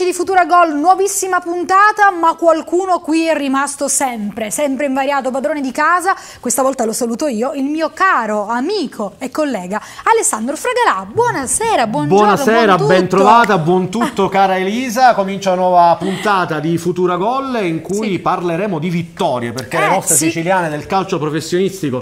Amici di Futura Gol, nuovissima puntata, ma qualcuno qui è rimasto sempre, sempre invariato padrone di casa. Questa volta lo saluto io, il mio caro amico e collega Alessandro Fragarà. Buonasera, buongiorno. Buonasera, buon ben trovata, buon tutto cara Elisa. Comincia una nuova puntata di Futura Gol in cui Sì. parleremo di vittorie, perché Eh, le nostre sì. siciliane del calcio professionistico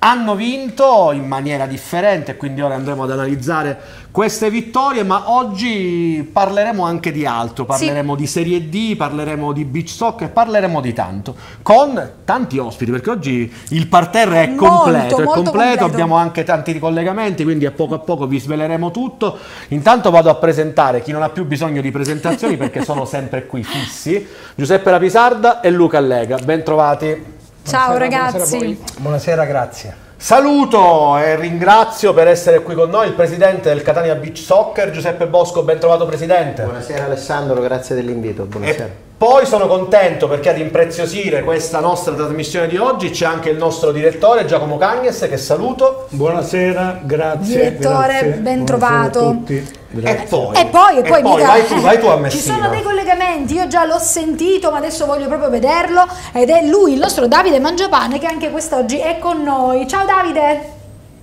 hanno vinto in maniera differente, quindi ora andremo ad analizzare queste vittorie, ma oggi parleremo anche di altro, parleremo di Serie D, parleremo di beach soccer, parleremo di tanto, con tanti ospiti, perché oggi il parterre è Molto, completo, è molto completo, completo. abbiamo anche tanti collegamenti, quindi a poco a poco vi sveleremo tutto. Intanto vado a presentare chi non ha più bisogno di presentazioni perché sono sempre qui fissi, Giuseppe Lapisarda e Luca Allega, ben trovati. Ciao Buonasera, ragazzi. buonasera. Buonasera, grazie. Saluto e ringrazio per essere qui con noi il presidente del Catania Beach Soccer, Giuseppe Bosco, ben trovato presidente. Buonasera Alessandro, grazie dell'invito. Buonasera. E poi sono contento perché ad impreziosire questa nostra trasmissione di oggi c'è anche il nostro direttore Giacomo Cagnes che saluto. Buonasera, grazie. Direttore, grazie. ben trovato. a tutti. E poi, E poi, e poi, mica- vai, tu, vai tu a Ci Messina. sono dei collegamenti, io già l'ho sentito, ma adesso voglio proprio vederlo. Ed è lui, il nostro Davide Mangiapane, che anche quest'oggi è con noi. Ciao Davide!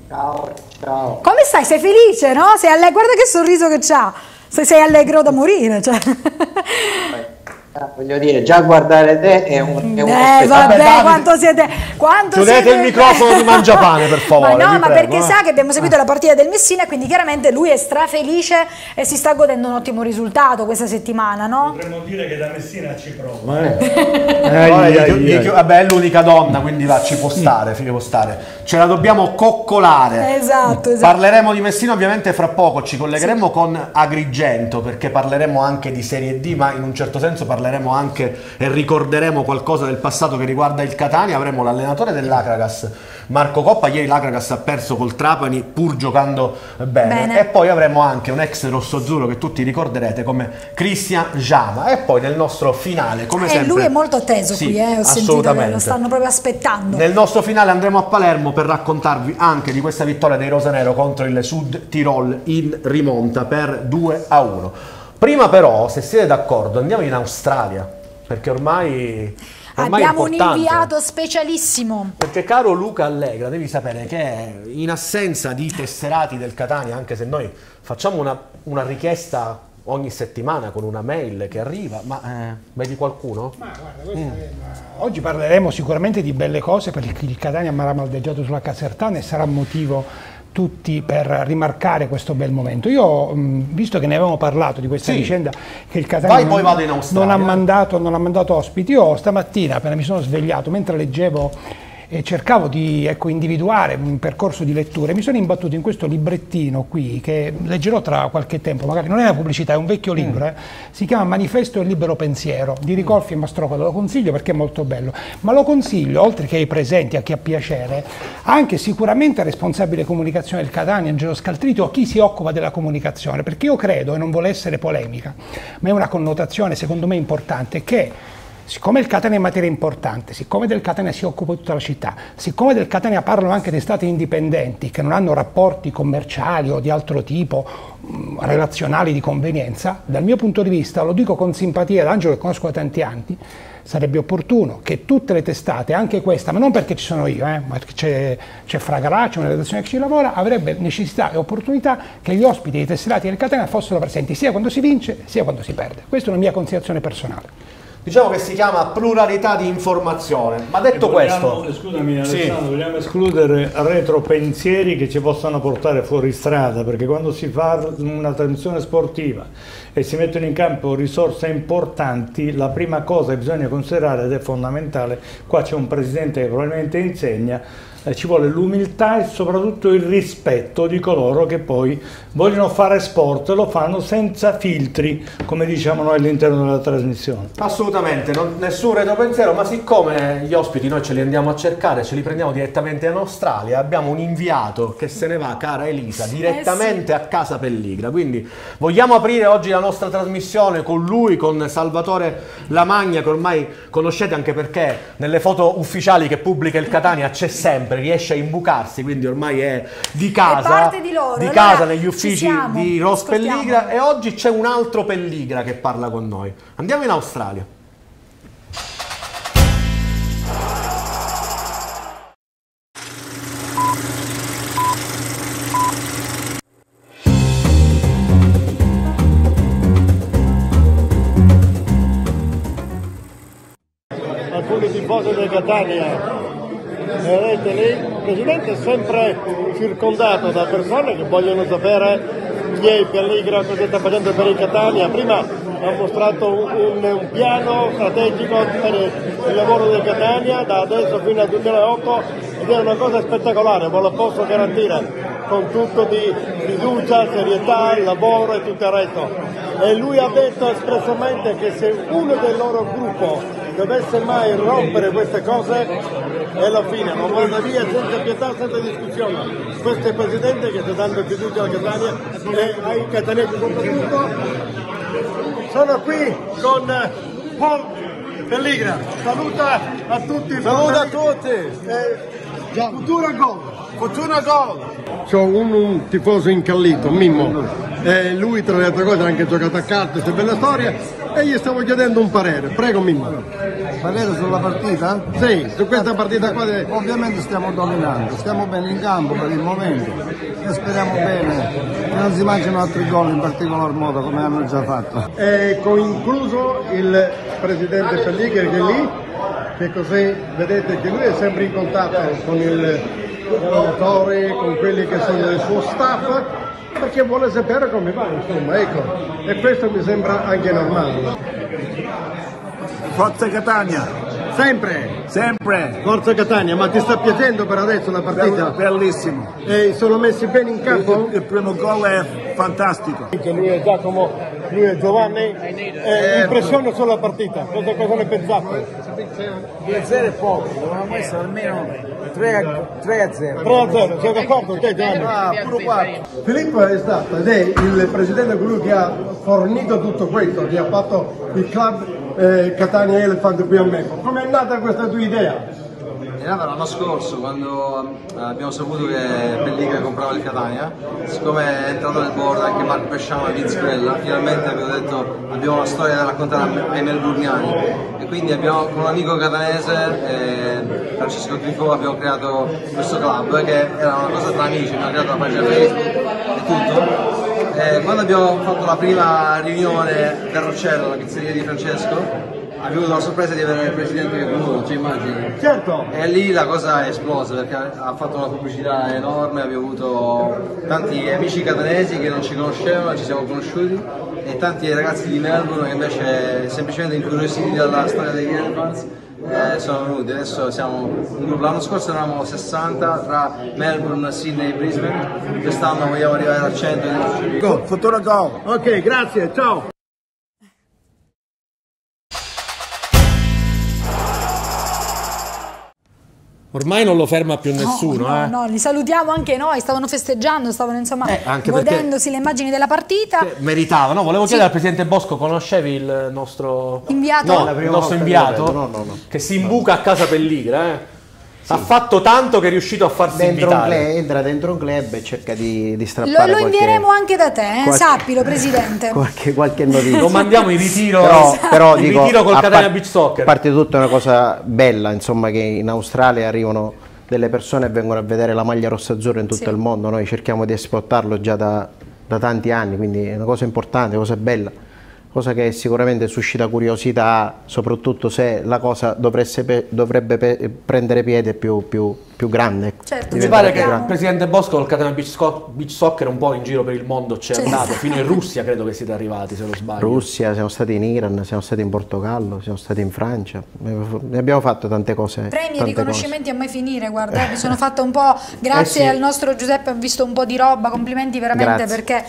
Ciao, ciao. Come stai? Sei felice, no? Sei alle- Guarda che sorriso che c'ha. Se sei allegro da morire, cioè. Ah, Voglio dire, già guardare te è un, è un Eh, spettacolo. vabbè, Davide, quanto siete. Quanto chiudete siete- il microfono di Mangiapane, per favore, Ma no, ma prego, perché eh. sa che abbiamo seguito la partita del Messina e quindi chiaramente lui è strafelice e si sta godendo un ottimo risultato questa settimana, no? Potremmo dire che da Messina ci prova. Gli- gli- gli- vabbè, è l'unica donna, quindi va, ci può stare, ci può stare. Ce la dobbiamo coccolare. Esatto, esatto. Parleremo di Messina ovviamente fra poco, ci collegheremo con Agrigento perché parleremo anche di Serie D, ma in un certo senso parleremo anche e ricorderemo qualcosa del passato che riguarda il Catania. Avremo l'allenatore dell'Acragas, Marco Coppa, ieri l'Acragas ha perso col Trapani pur giocando bene. Bene. E poi avremo anche un ex rossoazzurro che tutti ricorderete come Cristian Jama. E poi nel nostro finale, come E sempre... Eh, lui è molto atteso Sì, qui, eh, ho sentito che lo stanno proprio aspettando. Nel nostro finale andremo a Palermo per raccontarvi anche di questa vittoria dei Rosanero contro il Sud Tirol in rimonta per 2 a 1. Prima però, se siete d'accordo, andiamo in Australia, perché ormai, ormai Abbiamo un inviato specialissimo. Perché caro Luca Allegra, devi sapere che in assenza di tesserati del Catania, anche se noi facciamo una, una richiesta ogni settimana con una mail che arriva, ma eh, vedi qualcuno? Ma guarda, questa è- ma Oggi parleremo sicuramente di belle cose perché il Catania mi ha maldeggiato sulla Casertana e sarà motivo tutti per rimarcare questo bel momento. Io, mh, visto che ne avevamo parlato di questa Sì. vicenda, che il Catania Vai, non, non ha mandato, non ha mandato ospiti, io stamattina appena mi sono svegliato, mentre leggevo e cercavo di ecco, individuare un percorso di letture, mi sono imbattuto in questo librettino qui che leggerò tra qualche tempo, magari non è una pubblicità, è un vecchio Mm. libro, eh. si chiama Manifesto del libero pensiero di Ricolfi e Mastrocola, lo consiglio perché è molto bello, ma lo consiglio oltre che ai presenti, a chi ha piacere, anche sicuramente al responsabile comunicazione del Catania, Angelo Scaltrito, o chi si occupa della comunicazione, perché io credo, e non vuole essere polemica, ma è una connotazione secondo me importante, che Siccome il Catania è materia importante, siccome del Catania si occupa tutta la città, siccome del Catania parlano anche di stati indipendenti che non hanno rapporti commerciali o di altro tipo, mh, relazionali di convenienza, dal mio punto di vista, lo dico con simpatia ad Angelo che conosco da tanti anni, sarebbe opportuno che tutte le testate, anche questa, ma non perché ci sono io, eh, ma perché c'è, c'è Fragarà, c'è una redazione che ci lavora, avrebbe necessità e opportunità che gli ospiti dei tesserati del Catania fossero presenti sia quando si vince sia quando si perde. Questa è una mia considerazione personale. Diciamo che si chiama pluralità di informazione. Ma detto Vogliamo- questo, Scusami Sì. Alessandro, vogliamo escludere retropensieri che ci possano portare fuori strada, perché quando si fa una trasmissione sportiva e si mettono in campo risorse importanti, la prima cosa che bisogna considerare ed è fondamentale, qua c'è un presidente che probabilmente insegna, eh, ci vuole l'umiltà e soprattutto il rispetto di coloro che poi vogliono fare sport e lo fanno senza filtri, come diciamo noi all'interno della trasmissione. assolutamente non- nessun retropensiero, ma siccome gli ospiti noi ce li andiamo a cercare, ce li prendiamo direttamente in Australia, abbiamo un inviato che se ne va, cara Elisa, direttamente a casa Pelligra. Quindi vogliamo aprire oggi la nostra trasmissione con lui, con Salvatore Lamagna, che ormai conoscete anche perché nelle foto ufficiali che pubblica il Catania c'è sempre sempre, riesce a imbucarsi, quindi ormai è di casa, parte di loro. Allora, casa negli ci uffici siamo, di Ross. Pelligra e oggi c'è un altro Pelligra che parla con noi. Andiamo in Australia. alcuni tifosi del Catania. Vedete lì, il presidente è sempre circondato da persone che vogliono sapere chi è il Pellegrino, cosa sta facendo per il Catania. Prima ha mostrato un, un- un piano strategico per il lavoro del Catania da adesso fino al 2008 ed è una cosa spettacolare, ve lo posso garantire, con tutto di fiducia, serietà, lavoro e tutto il resto. E lui ha detto espressamente che se uno del loro gruppo dovesse mai rompere queste cose è la fine, lo manda via senza pietà, senza discussione. Questo è il presidente che sta dando fiducia alla Catania e ai catanesi soprattutto. Sono qui con eh, Paul Pelligra. Saluta a tutti. Saluta a tutti. Futura gol. Futura gol. C'ho un, un tifoso incallito, Mimmo. Eh, lui tra le altre cose ha anche giocato a carte, questa bella storia. E gli stavo chiedendo un parere. Prego Mimmo. Parere sulla partita? Sì, su questa partita qua. de- Ovviamente stiamo dominando, stiamo bene in campo per il momento e speriamo bene che non si mangino altri gol in particolar modo come hanno già fatto. È incluso il presidente Pelligri che è lì, che così vedete che lui è sempre in contatto con il con quelli che sono il suo staff, perché vuole sapere come va, insomma, ecco. E questo mi sembra anche normale. Forza Catania. Sempre! Sempre. Forza Catania, ma ti sta piacendo per adesso la partita? Bellissimo. E sono messi bene in campo? Il primo gol è fantastico. Eh, Che lui è Giacomo, lui è Giovanni. Eh, impressione sulla partita. Cosa, cosa ne pensate? Piacere poco, dovevamo essere almeno 3 a, 3 a 0. 3 a 0, sei d'accordo te Giovanni? Ah, pure 4. Filippo è stato ed è il presidente colui che ha fornito tutto questo, che ha fatto il club eh, Catania Elephant qui a Mecco. Come è nata questa tua idea? È nata l'anno scorso quando eh, abbiamo saputo che Pellica comprava il Catania, siccome è entrato nel board anche Marco Pesciano e Vince Grella, finalmente abbiamo detto abbiamo una storia da raccontare ai melburniani e quindi abbiamo con un amico catanese, eh, Francesco Trifò, abbiamo creato questo club che era una cosa tra amici, abbiamo creato la pagina Facebook e tutto. Eh, quando abbiamo fatto la prima riunione del Roccello, la pizzeria di Francesco, abbiamo avuto la sorpresa di avere il presidente che venuto, ci immagini? Certo, E lì la cosa è esplosa perché ha fatto una pubblicità enorme, abbiamo avuto tanti amici catanesi che non ci conoscevano, ci siamo conosciuti e tanti ragazzi di Melbourne che invece semplicemente incuriositi dalla storia degli Elephants eh, sono venuti. Adesso siamo un gruppo, l'anno scorso eravamo 60 tra Melbourne, Sydney e Brisbane, quest'anno vogliamo arrivare a 100. Gol, futuro gol. ok, grazie, ciao. Ormai non lo ferma più nessuno, no, eh. no, li salutiamo anche noi, stavano festeggiando, stavano insomma Eh, godendosi le immagini della partita. Meritava, no? Volevo chiedere al presidente Bosco, conoscevi il nostro Inviato? No, il nostro inviato no, no, no. che si imbuca a casa Pelligra, eh. Ha fatto tanto che è riuscito a farsi dentro un club, entra dentro un club e cerca di, di Lo, strappare lo qualche, invieremo anche da te, eh? qualche- sappilo Presidente. qualche, qualche notizia. Lo mandiamo in ritiro, però, però in dico, ritiro col Catania par- Beach Soccer. A parte tutto è una cosa bella, insomma, che in Australia arrivano delle persone e vengono a vedere la maglia rossa-azzurra in tutto Sì. il mondo. Noi cerchiamo di esportarlo già da, da tanti anni, quindi è una cosa importante, una cosa bella, cosa che sicuramente suscita curiosità, soprattutto se la cosa pe- dovrebbe pe- prendere piede più, più- più grande. Certo, Mi pare che il presidente Bosco col Catania Beach, Sco- Beach Soccer un po' in giro per il mondo c'è C'è andato, fino in Russia credo che siete arrivati se non sbaglio. Russia, siamo stati in Iran, siamo stati in Portogallo, siamo stati in Francia, ne abbiamo fatto tante cose. Premi e tante riconoscimenti a mai finire, guarda, eh, mi sono fatta un po', grazie Eh sì. al nostro Giuseppe, ho visto un po' di roba, complimenti veramente Grazie. perché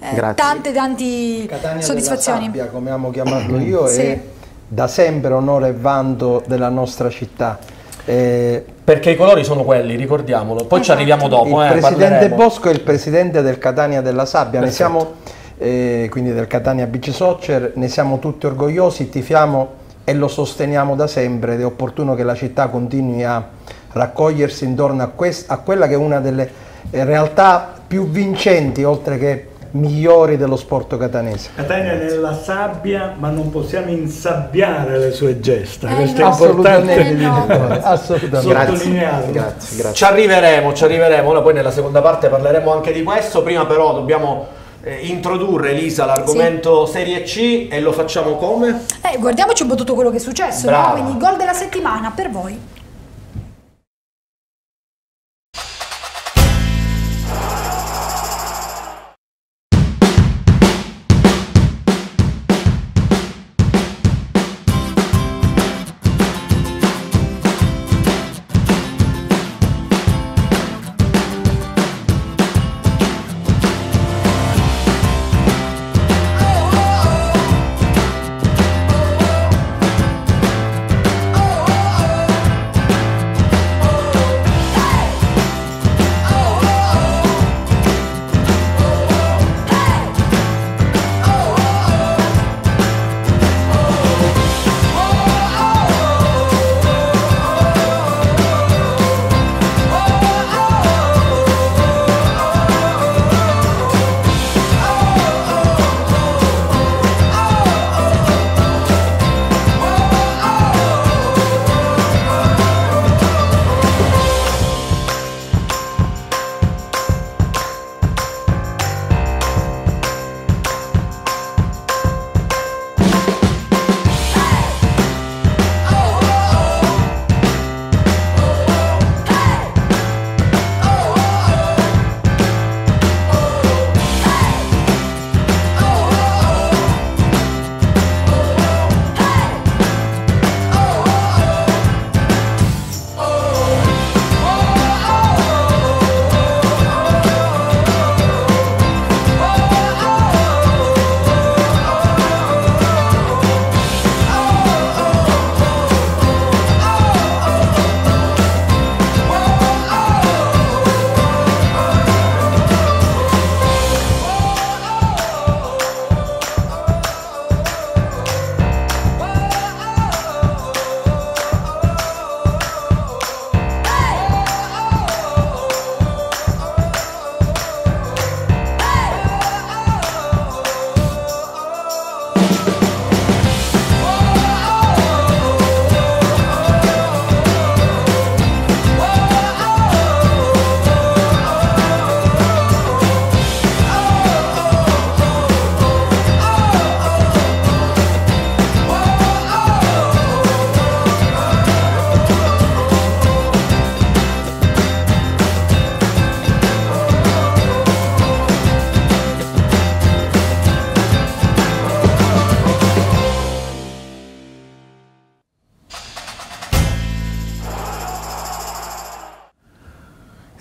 eh, tante tanti Catania soddisfazioni. Sabbia, come amo chiamarlo io, Sì. è da sempre onore e vanto della nostra città. Eh, Perché i colori sono quelli, ricordiamolo. Poi ci Esatto. arriviamo dopo, il eh, presidente parleremo. Bosco è il presidente del Catania della Sabbia, siamo, eh, quindi del Catania Beach Soccer, ne siamo tutti orgogliosi, tifiamo e lo sosteniamo da sempre ed è opportuno che la città continui a raccogliersi intorno a, quest- a quella che è una delle realtà più vincenti, oltre che migliori dello sport catanese. Catania è nella sabbia, ma non possiamo insabbiare le sue gesta. Eh, Questo no. è importante Assolutamente, no. assolutamente. sottolinearlo. Grazie, grazie. Ci arriveremo, ci arriveremo, ora poi nella seconda parte parleremo anche di questo, prima però dobbiamo eh, introdurre Elisa l'argomento Serie C e lo facciamo come? Eh, guardiamoci un po' tutto quello che è successo, no? Quindi gol della settimana per voi.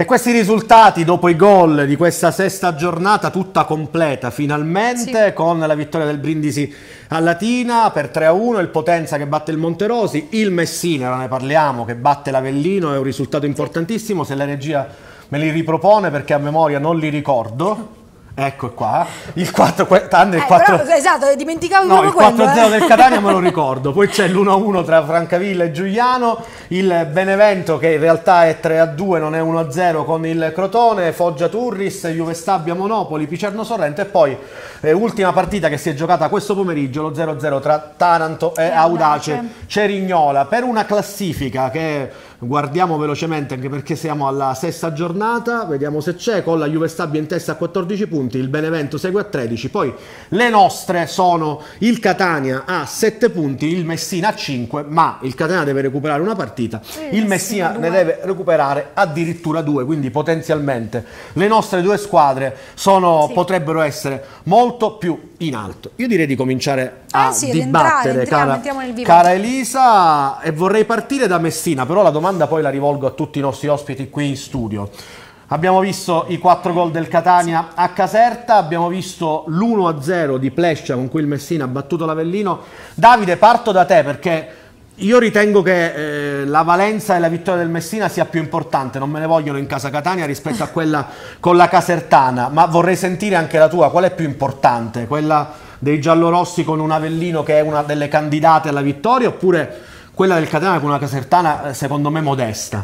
Questi risultati dopo i gol di questa sesta giornata tutta completa finalmente Sì. con la vittoria del Brindisi a Latina per 3-1, il Potenza che batte il Monterosi, il Messina, ora ne parliamo, che batte l'Avellino, è un risultato importantissimo, se la regia me li ripropone perché a memoria non li ricordo. Ecco qua, il 4, que- tanto il Eh, 4 però, esatto, dimenticavo No, il quello. 4-0 eh. del Catania me lo ricordo, poi c'è l'1-1 tra Francavilla e Giuliano, il Benevento che in realtà è 3-2, non è 1-0 con il Crotone, Foggia Turris, Juve Stabia Monopoli, Picerno Sorrento e poi eh, ultima partita che si è giocata questo pomeriggio, lo 0-0 tra Taranto e E Audace Audace. Cerignola, per una classifica che guardiamo velocemente anche perché siamo alla sesta giornata, vediamo se c'è, con la Juve Stabia in testa a 14 punti, il Benevento segue a 13, poi le nostre sono il Catania a 7 punti, il Messina a 5, ma il Catania deve recuperare una partita, il Messina ne deve recuperare addirittura due, quindi potenzialmente le nostre due squadre sono- Sì. potrebbero essere molto più in alto. Io direi di cominciare a Eh sì, entrare, dibattere, entriamo, cara, cara Elisa, e vorrei partire da Messina, però la domanda poi la rivolgo a tutti i nostri ospiti qui in studio. Abbiamo visto i quattro gol del Catania a Caserta, abbiamo visto l'1-0 di Plescia con cui il Messina ha battuto l'Avellino. Davide, parto da te perché io ritengo che eh, la valenza e la vittoria del Messina sia più importante, non me ne vogliono in casa Catania rispetto a quella con la Casertana, ma vorrei sentire anche la tua, qual è più importante? Quella dei giallorossi con un Avellino che è una delle candidate alla vittoria oppure quella del Catania con una Casertana eh, secondo me modesta?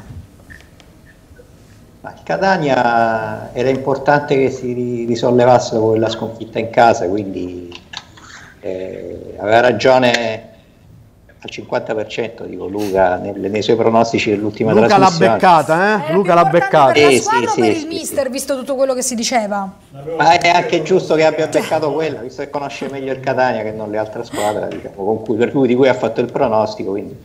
Ma il Catania era importante che si risollevasse dopo quella sconfitta in casa, quindi eh, aveva ragione al 50% dico Luca nel, nei suoi pronostici dell'ultima Luca l'ha trasmissione. beccata, eh? Luca l'ha beccata. La Sì, squadra sì, per sì, il sì, mister, visto tutto quello che si diceva? Ma è anche giusto che abbia beccato quella, visto che conosce meglio il Catania che non le altre squadre, diciamo, con cui, per cui di cui ha fatto il pronostico, quindi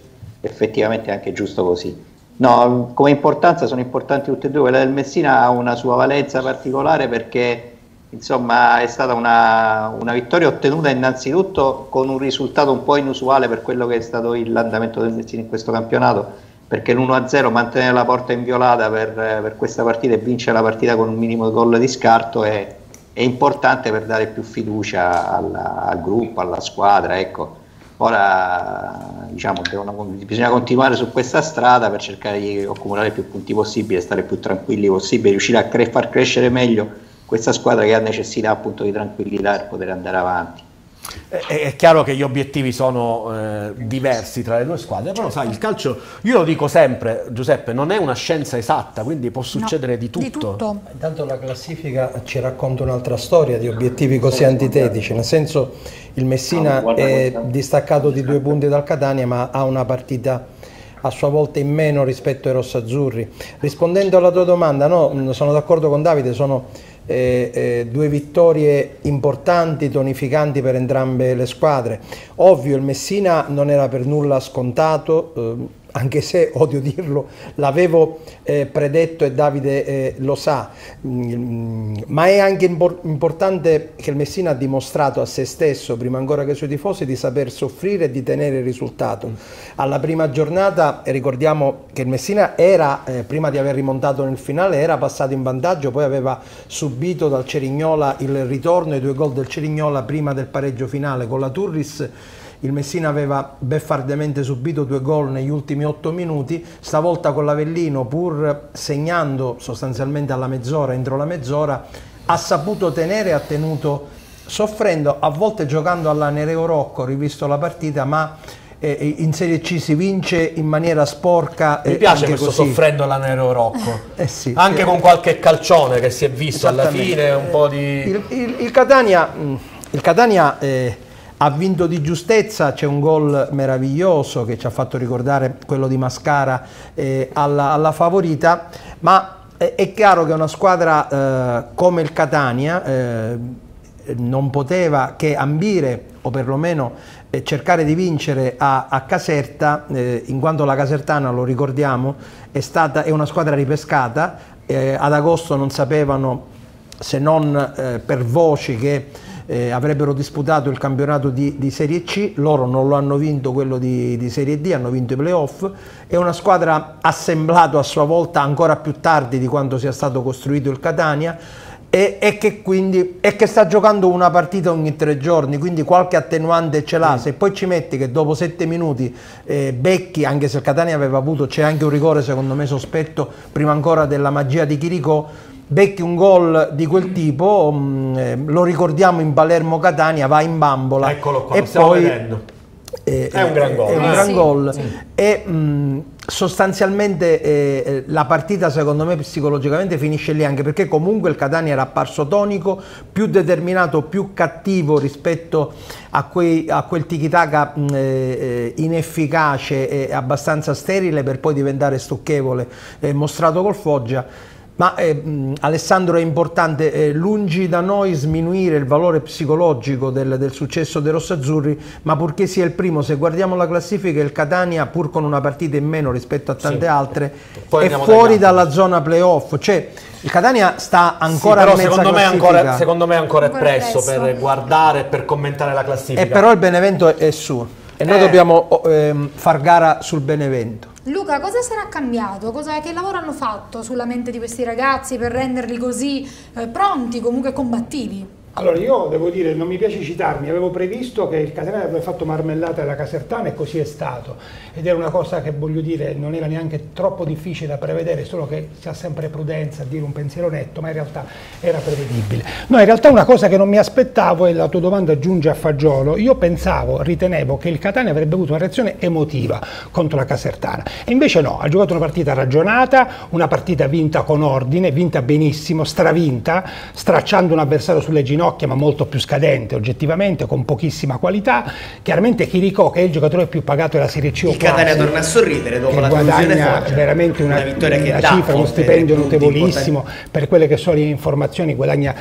effettivamente è anche giusto così. No, come importanza sono importanti tutte e due, quella del Messina ha una sua valenza particolare perché insomma è stata una, una vittoria ottenuta innanzitutto con un risultato un po' inusuale per quello che è stato l'andamento del Messina in questo campionato, perché l'1-0 mantenere la porta inviolata per, per questa partita e vincere la partita con un minimo gol di scarto è, è importante per dare più fiducia alla- al gruppo, alla squadra. Ecco. Ora diciamo, devono- bisogna continuare su questa strada per cercare di accumulare più punti possibili, stare più tranquilli possibile, riuscire a cre- far crescere meglio questa squadra che ha necessità appunto di tranquillità per poter andare avanti. È, è chiaro che gli obiettivi sono eh, diversi tra le due squadre, però sai, il calcio, io lo dico sempre, Giuseppe, non è una scienza esatta, quindi può succedere di tutto. Intanto la classifica ci racconta un'altra storia di obiettivi così antitetici, nel senso il Messina è distaccato di due punti dal Catania ma ha una partita a sua volta in meno rispetto ai rossazzurri. Rispondendo alla tua domanda, no, sono d'accordo con Davide, sono eh, due vittorie importanti, tonificanti per entrambe le squadre. Ovvio il Messina non era per nulla scontato, eh, anche se odio dirlo, l'avevo eh, predetto e Davide eh, lo sa, Mm, ma è anche impor- importante che il Messina ha dimostrato a se stesso, prima ancora che ai suoi tifosi, di saper soffrire e di tenere il risultato. Alla prima giornata ricordiamo che il Messina era, eh, prima di aver rimontato nel finale, era passato in vantaggio, poi aveva subito dal Cerignola il ritorno, i due gol del Cerignola prima del pareggio finale con la Turris. Il Messina aveva beffardemente subito due gol negli ultimi otto minuti, stavolta con l'Avellino, pur segnando sostanzialmente alla mezz'ora, entro la mezz'ora, ha saputo tenere, ha tenuto soffrendo, a volte giocando alla Nereo Rocco, rivisto la partita, ma eh, in Serie C si vince in maniera sporca. Mi eh, piace questo così. soffrendo alla Nero Rocco. Eh sì, Anche con qualche calcione che si è visto alla fine, un po' di... Il, il- il Catania, mh, il Catania, eh, ha vinto di giustezza, c'è un gol meraviglioso che ci ha fatto ricordare quello di Mascara eh, alla, alla favorita, ma è, è chiaro che una squadra eh, come il Catania eh, non poteva che ambire o perlomeno eh, cercare di vincere a, a Caserta, eh, in quanto la Casertana, lo ricordiamo, è, stata, è una squadra ripescata, eh, ad agosto non sapevano se non eh, per voci che eh, avrebbero disputato il campionato di, di Serie C, loro non lo hanno vinto quello di, di Serie D, hanno vinto i playoff, è una squadra assemblato a sua volta ancora più tardi di quanto sia stato costruito il Catania e, e che quindi e che sta giocando una partita ogni tre giorni, quindi qualche attenuante ce l'ha. Se poi ci metti che dopo sette minuti eh, Becchi, anche se il Catania aveva avuto, c'è anche un rigore secondo me sospetto, prima ancora della magia di Chiricò, becchi un gol di quel tipo, mh, eh, lo ricordiamo in Palermo Catania, va in bambola Eccolo qua, e poi vedendo. eh, È un gran gol, È un eh. gran Sì, gol. sì. E mh, sostanzialmente eh, eh, la partita secondo me psicologicamente finisce lì anche perché comunque il Catania era apparso tonico, più determinato, più cattivo rispetto a, quei, a quel tiki-taka mh, eh, inefficace e abbastanza sterile per poi diventare stucchevole eh, mostrato col Foggia. Ma eh, mh, Alessandro è importante, eh, lungi da noi sminuire il valore psicologico del, del successo dei rossazzurri, ma purché sia il primo, se guardiamo la classifica il Catania pur con una partita in meno rispetto a tante Sì. altre Poi è fuori dalla zona playoff, cioè il Catania sta ancora Sì, però a mezza secondo me, ancora, secondo me è ancora è Ancora presto presto. per guardare e per commentare la classifica. e però il Benevento è, è su e noi Eh. dobbiamo oh, ehm, far gara sul Benevento. Luca, cosa sarà cambiato? Cosa- che lavoro hanno fatto sulla mente di questi ragazzi per renderli così eh, pronti, comunque combattivi? Allora io devo dire, non mi piace citarmi, avevo previsto che il Catania avrebbe fatto marmellata della Casertana e così è stato ed era una cosa che voglio dire non era neanche troppo difficile da prevedere, solo che si ha sempre prudenza a dire un pensiero netto, ma in realtà era prevedibile. No, in realtà una cosa che non mi aspettavo e la tua domanda giunge a fagiolo, io pensavo, ritenevo che il Catania avrebbe avuto una reazione emotiva contro la Casertana e invece no, ha giocato una partita ragionata, una partita vinta con ordine, vinta benissimo, stravinta, stracciando un avversario sulle ginocchia ginocchia ma molto più scadente oggettivamente con pochissima qualità. Chiaramente Chirico che è il giocatore più pagato della Serie C il Catania torna a sorridere dopo la guadagna veramente una, una vittoria che una dà cifra, uno stipendio notevolissimo. per quelle che sono le informazioni guadagna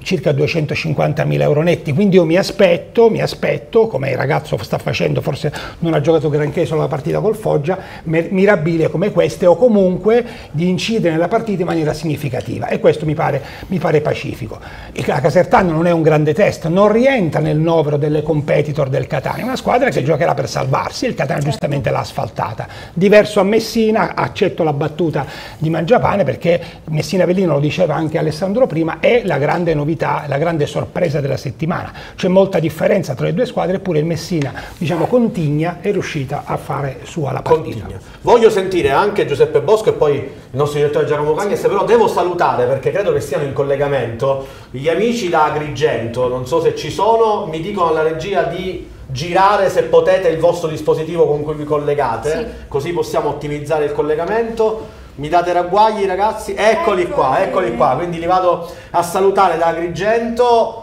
circa 250 mila euro netti. Quindi io mi aspetto, mi aspetto come il ragazzo sta facendo forse non ha giocato granché solo la partita col Foggia mirabile come queste o comunque di incidere nella partita in maniera significativa. E questo mi pare, mi pare pacifico. La Casertano non è un grande test, non rientra nel novero delle competitor del Catania, è una squadra che giocherà per salvarsi, il Catania certo. giustamente l'ha asfaltata. Diverso a Messina, accetto la battuta di Mangiapane perché Messina Avellino lo diceva anche Alessandro prima, è la grande novità, la grande sorpresa della settimana. C'è molta differenza tra le due squadre, eppure il Messina, diciamo Contigna, è riuscita a fare sua la partita. Contigna. Voglio sentire anche Giuseppe Bosco e poi il nostro direttore Giacomo Cagnes, però devo salutare perché credo che siano in collegamento gli amici da Agrigento, non so se ci sono, mi dicono alla regia di girare se potete il vostro dispositivo con cui vi collegate, sì. così possiamo ottimizzare il collegamento. Mi date ragguagli ragazzi? Eccoli qua, eccoli qua, quindi li vado a salutare da Agrigento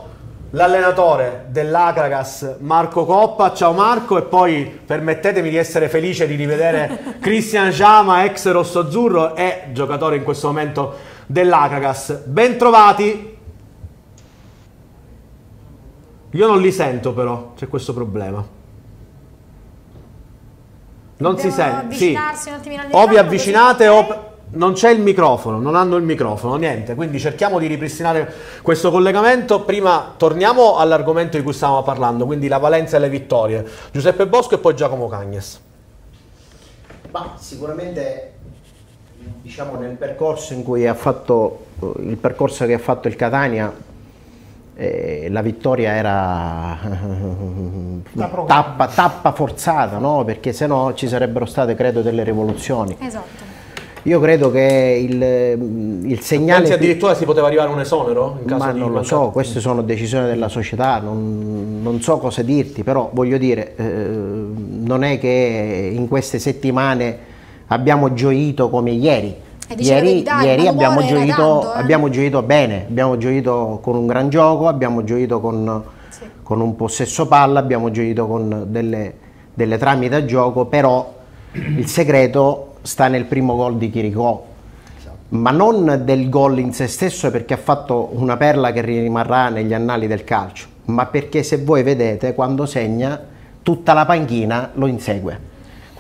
l'allenatore dell'Acragas Marco Coppa, ciao Marco e poi permettetemi di essere felice di rivedere Cristian Giama, ex rosso-azzurro e giocatore in questo momento dell'Acragas. Ben trovati, io non li sento però, c'è questo problema. Non Dobbiamo si sente. Sì. O vi avvicinate o non c'è il microfono, non hanno il microfono, niente. Quindi cerchiamo di ripristinare questo collegamento. Prima torniamo all'argomento di cui stavamo parlando, quindi la valenza e le vittorie. Giuseppe Bosco e poi Giacomo Cagnes. Ma sicuramente diciamo nel percorso in cui ha fatto il percorso che ha fatto il Catania eh, la vittoria era tappa, tappa, forzata, no? perché se no ci sarebbero state, credo, delle rivoluzioni. Esatto. Io credo che il, il segnale... Pensi addirittura si poteva arrivare a un esonero? In caso ma non lo so, queste sono decisioni della società, non, non so cosa dirti, però voglio dire, eh, non è che in queste settimane abbiamo gioito come ieri Ieri, verità, ieri abbiamo, gioito, tanto, eh? abbiamo gioito bene, abbiamo gioito con un gran gioco, abbiamo gioito con, sì. con un possesso palla, abbiamo gioito con delle, delle trame da gioco, però il segreto sta nel primo gol di Chiricò, esatto. ma non del gol in se stesso perché ha fatto una perla che rimarrà negli annali del calcio, ma perché se voi vedete quando segna tutta la panchina lo insegue.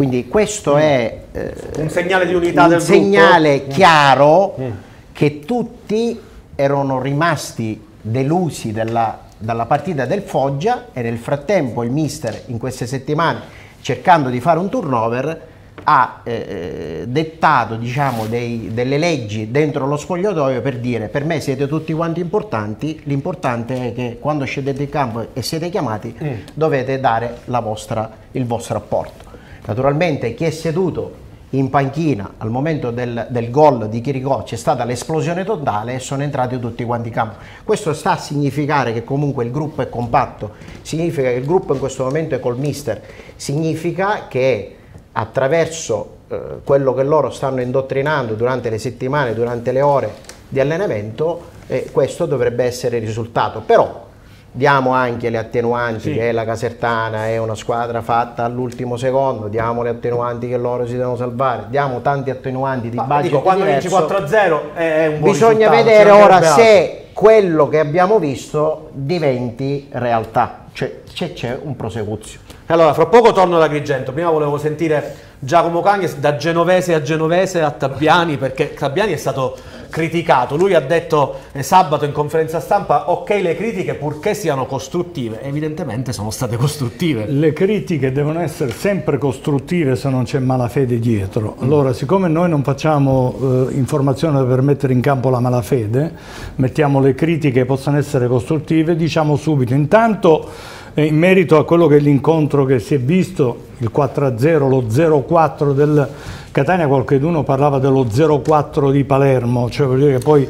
Quindi questo mm. è eh, un segnale di unità un del segnale gruppo. chiaro mm. che tutti erano rimasti delusi della, dalla partita del Foggia e nel frattempo il mister in queste settimane cercando di fare un turnover ha eh, dettato diciamo, dei, delle leggi dentro lo spogliatoio per dire per me siete tutti quanti importanti, l'importante è che quando scendete in campo e siete chiamati mm. dovete dare vostra, il vostro apporto. Naturalmente chi è seduto in panchina al momento del, del gol di Chiricò c'è stata l'esplosione totale e sono entrati tutti quanti in campo. Questo sta a significare che comunque il gruppo è compatto, significa che il gruppo in questo momento è col mister, significa che attraverso eh, quello che loro stanno indottrinando durante le settimane, durante le ore di allenamento, eh, questo dovrebbe essere il risultato. Però diamo anche le attenuanti sì. che la Casertana è una squadra fatta all'ultimo secondo, diamo le attenuanti che loro si devono salvare, diamo tanti attenuanti di base. Dico, quando vinci 4-0 è un buon Bisogna vedere ora se quello che abbiamo visto diventi realtà, cioè c'è un prosecuzio. Allora, fra poco torno da Agrigento, prima volevo sentire Giacomo Cagnes da genovese a genovese a Tabbiani, perché Tabbiani è stato criticato. Lui ha detto eh, sabato in conferenza stampa, ok le critiche purché siano costruttive. Evidentemente sono state costruttive. Le critiche devono essere sempre costruttive se non c'è malafede dietro. Allora, siccome noi non facciamo eh, informazione per mettere in campo la malafede, mettiamo le critiche che possano essere costruttive, diciamo subito. Intanto, eh, in merito a quello che è l'incontro che si è visto, il 4-0, lo 0-4 del Catania qualcuno parlava dello 0-4 di Palermo, cioè vuol dire che poi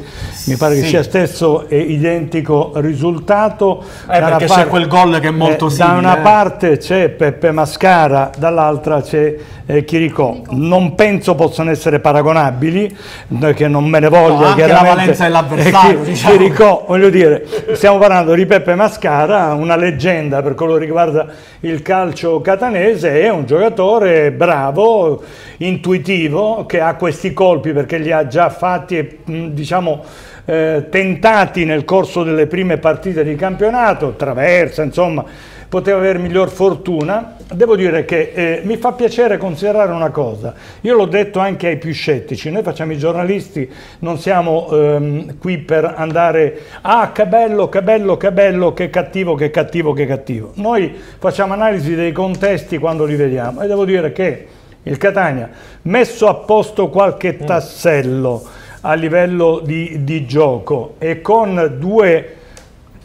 mi pare che Sì. sia stesso e identico risultato. Eh, perché c'è quel gol che è molto eh, simile, Da una eh. parte c'è Peppe Mascara, dall'altra c'è eh, Chiricò. Non penso possano essere paragonabili, eh, che non me ne voglia No, anche la valenza dell'avversario, Eh, diciamo. Chiricò, voglio dire, stiamo parlando di Peppe Mascara, una leggenda per quello che riguarda il calcio catanese, è un giocatore bravo, intuitivo, che ha questi colpi perché li ha già fatti e diciamo eh, tentati nel corso delle prime partite di campionato, traversa, insomma, poteva avere miglior fortuna. Devo dire che eh, mi fa piacere considerare una cosa, io l'ho detto anche ai più scettici, noi facciamo i giornalisti, non siamo ehm, qui per andare, ah che bello, che bello, che bello, che cattivo, che cattivo, che cattivo. Noi facciamo analisi dei contesti quando li vediamo e devo dire che il Catania, messo a posto qualche tassello a livello di, di gioco e con due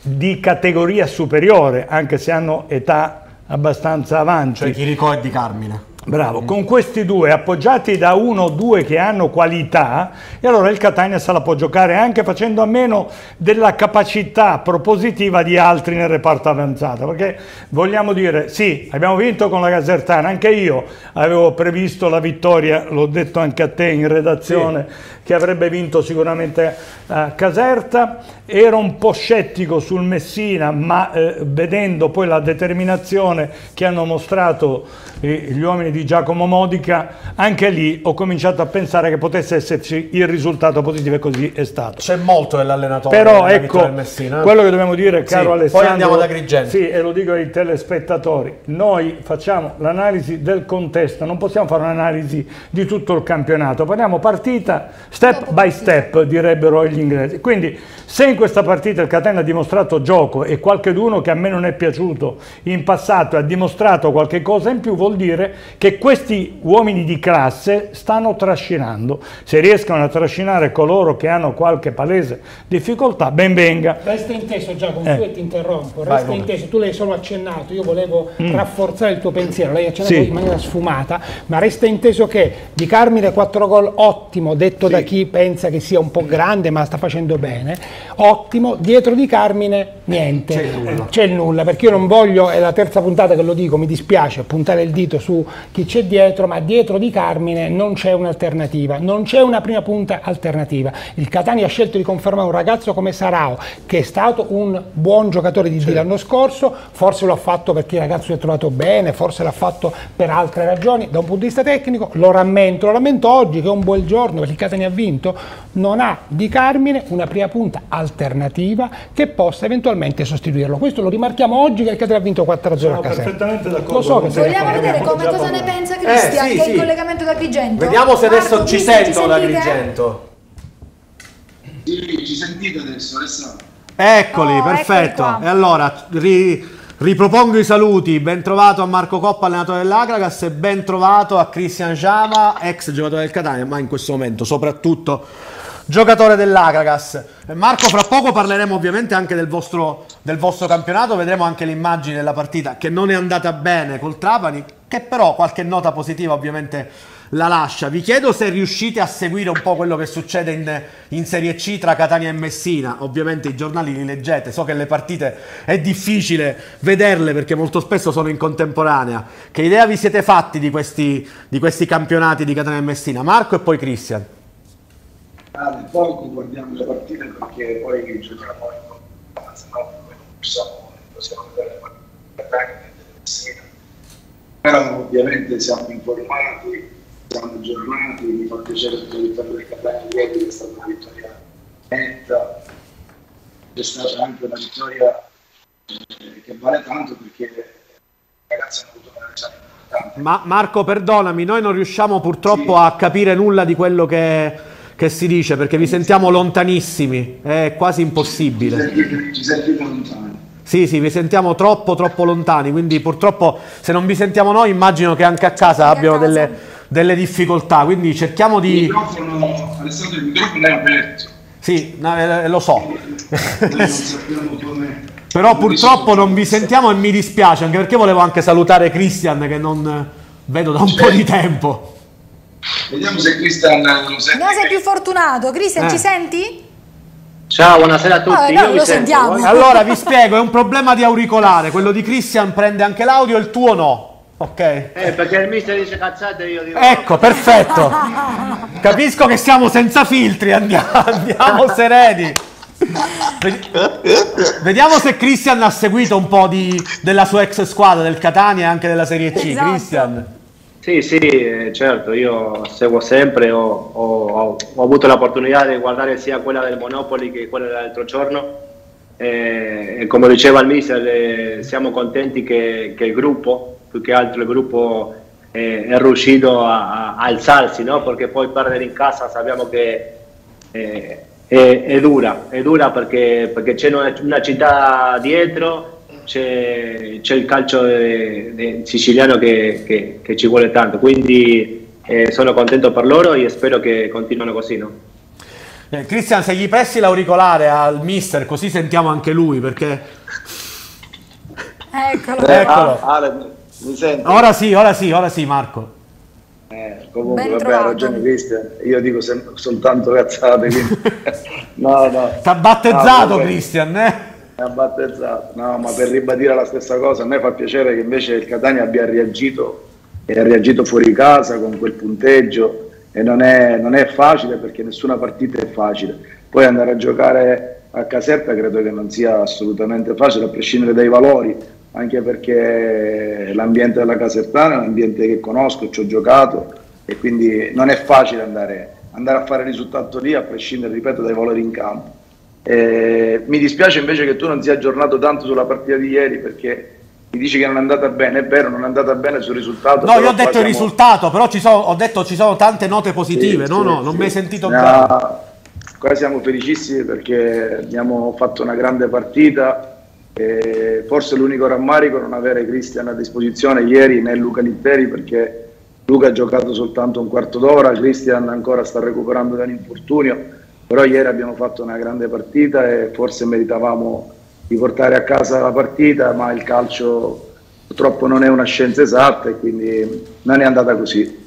di categoria superiore, anche se hanno età abbastanza avanti. Cioè Chiricò e Di Carmine. Bravo, con questi due appoggiati da uno o due che hanno qualità, e allora il Catania se la può giocare anche facendo a meno della capacità propositiva di altri nel reparto avanzato. Perché vogliamo dire, sì, abbiamo vinto con la Casertana, anche io avevo previsto la vittoria, l'ho detto anche a te in redazione, che avrebbe vinto sicuramente a Caserta. Ero un po' scettico sul Messina, ma eh, vedendo poi la determinazione che hanno mostrato eh, gli uomini di Giacomo Modica, anche lì ho cominciato a pensare che potesse esserci il risultato positivo e così è stato. C'è molto dell'allenatore. Però ecco, quello che dobbiamo dire, Sì, caro poi Alessandro, andiamo ad Agrigento. Sì, e lo dico ai telespettatori, noi facciamo l'analisi del contesto, non possiamo fare un'analisi di tutto il campionato, parliamo partita step by step, direbbero gli inglesi. Quindi se in questa partita il Catania ha dimostrato gioco e qualcheduno che a me non è piaciuto in passato ha dimostrato qualche cosa in più, vuol dire che questi uomini di classe stanno trascinando. Se riescono a trascinare coloro che hanno qualche palese difficoltà, ben venga. Resta inteso Giacomo, Eh. scusa ti interrompo, Vai, resta Luca. inteso, tu l'hai solo accennato, io volevo Mm. rafforzare il tuo pensiero, l'hai accennato Sì. in maniera sfumata, ma resta inteso che Di Carmine 4 gol ottimo, detto da chi pensa che sia un po' grande ma sta facendo bene, ottimo, dietro Di Carmine niente, C'è il nulla. c'è il nulla, perché io non voglio, è la terza puntata che lo dico, mi dispiace puntare il dito su chi c'è dietro, ma dietro Di Carmine non c'è un'alternativa, non c'è una prima punta alternativa. Il Catania ha scelto di confermare un ragazzo come Sarao, che è stato un buon giocatore di D l'anno scorso, forse lo ha fatto perché il ragazzo si è trovato bene, forse l'ha fatto per altre ragioni, da un punto di vista tecnico, lo rammento, lo rammento oggi che è un buon giorno perché il Catania ha vinto, non ha Di Carmine una prima punta alternativa che possa eventualmente sostituirlo. Questo lo rimarchiamo oggi che il Catania ha vinto 4-0 a Sono Caserta. perfettamente d'accordo Lo so che. Vogliamo vedere come cosa ne. Pensa Cristian, Eh, sì, che è sì. in collegamento da Agrigento. Vediamo se adesso Marco, ci sentono da? Agrigento. Sì, ci sentite adesso, Alessandro? Eccoli, Oh, perfetto. E allora ri- ripropongo i saluti. Ben trovato a Marco Coppa, allenatore dell'Agragas, e ben trovato a Cristian Giama, ex giocatore del Catania, ma in questo momento soprattutto giocatore dell'Agragas. Eh, Marco, fra poco parleremo ovviamente anche del vostro, del vostro campionato, vedremo anche le immagini della partita che non è andata bene col Trapani, che però qualche nota positiva ovviamente la lascia. Vi chiedo se riuscite a seguire un po' quello che succede in, in Serie C tra Catania e Messina. Ovviamente i giornali li leggete, so che le partite è difficile vederle perché molto spesso sono in contemporanea. Che idea vi siete fatti di questi, di questi campionati di Catania e Messina? Marco e poi Cristian. Ah, di poco guardiamo le partite perché poi giochiamo in se no poi non possiamo, possiamo vedere le partite del Messina. Però ovviamente siamo informati, siamo aggiornati, mi fa piacere che la vittoria del Catania ieri è stata una vittoria netta, è stata anche una vittoria eh, che vale tanto perché i ragazzi hanno avuto una reazione importante. Ma Marco, perdonami, noi non riusciamo purtroppo a capire nulla di quello che, che si dice perché vi sentiamo lontanissimi, è quasi impossibile. Ci sentite lontani. Sì, sì, vi sentiamo troppo, troppo lontani, quindi purtroppo se non vi sentiamo noi immagino che anche a casa abbiano delle, delle difficoltà, quindi cerchiamo Il di... microfono, Alessandro, il microfono è aperto. Sì, no, eh, lo so. Noi non sappiamo come... Però purtroppo non vi sentiamo e mi dispiace, anche perché volevo anche salutare Christian che non vedo da un po' di tempo. Vediamo se Cristian lo sente. No, sei più fortunato. Cristian, Eh. ci senti? Ciao, buonasera a tutti. Ah, Io no, vi lo sento, sentiamo. voi? Allora vi spiego, è un problema di auricolare, quello di Christian prende anche l'audio, il tuo no. Ok? Eh, perché il mister dice cazzate e io dico... Ecco, perfetto. Capisco che siamo senza filtri, andiamo, andiamo sereni. Vedi- Vediamo se Christian ha seguito un po' di- della sua ex squadra, del Catania e anche della Serie C. Esatto. Christian. Sì, sì, eh, certo, io seguo sempre, ho, ho- ho- avuto l'opportunità di guardare sia quella del Monopoli che quella dell'altro giorno eh, e come diceva il mister eh, siamo contenti che, che il gruppo, più che altro il gruppo eh, è riuscito a, a alzarsi, no? perché poi perdere in casa sappiamo che eh, è, è dura, è dura perché, perché c'è una, una città dietro, c'è, c'è il calcio de- de- siciliano che, che- che ci vuole tanto, quindi eh, sono contento per loro e spero che continuino così. No? Eh, Christian, se gli presti l'auricolare al mister, così sentiamo anche lui, perché... Eccolo. Eccolo. Ah, Ale, mi senti? Ora sì, ora sì, ora sì, Marco. Eh, comunque, Ben vabbè, ha ragione Cristian. Io dico sempre, soltanto cazzate. Quindi... no, no. T'ha battezzato Ah, vabbè. Christian, eh? Ha battezzato. No, ma per ribadire la stessa cosa, a me fa piacere che invece il Catania abbia reagito e ha reagito fuori casa con quel punteggio e non è, non è facile perché nessuna partita è facile. Poi andare a giocare a Caserta credo che non sia assolutamente facile, a prescindere dai valori, anche perché l'ambiente della Casertana è un ambiente che conosco, ci ho giocato e quindi non è facile andare, andare a fare risultato lì, a prescindere, ripeto, dai valori in campo. Eh, mi dispiace invece che tu non sia aggiornato tanto sulla partita di ieri perché mi dici che non è andata bene, è vero, non è andata bene sul risultato. No, io ho detto il risultato, però ci sono, ho detto ci sono tante note positive. Sì, no, sì, no, non sì. mi hai sentito No. Qua siamo felicissimi perché abbiamo fatto una grande partita. forse l'unico rammarico è non avere Cristian a disposizione ieri né Luca Litteri perché Luca ha giocato soltanto un quarto d'ora, Cristian ancora sta recuperando da un infortunio, però ieri abbiamo fatto una grande partita e forse meritavamo di portare a casa la partita, ma il calcio purtroppo non è una scienza esatta e quindi non è andata così.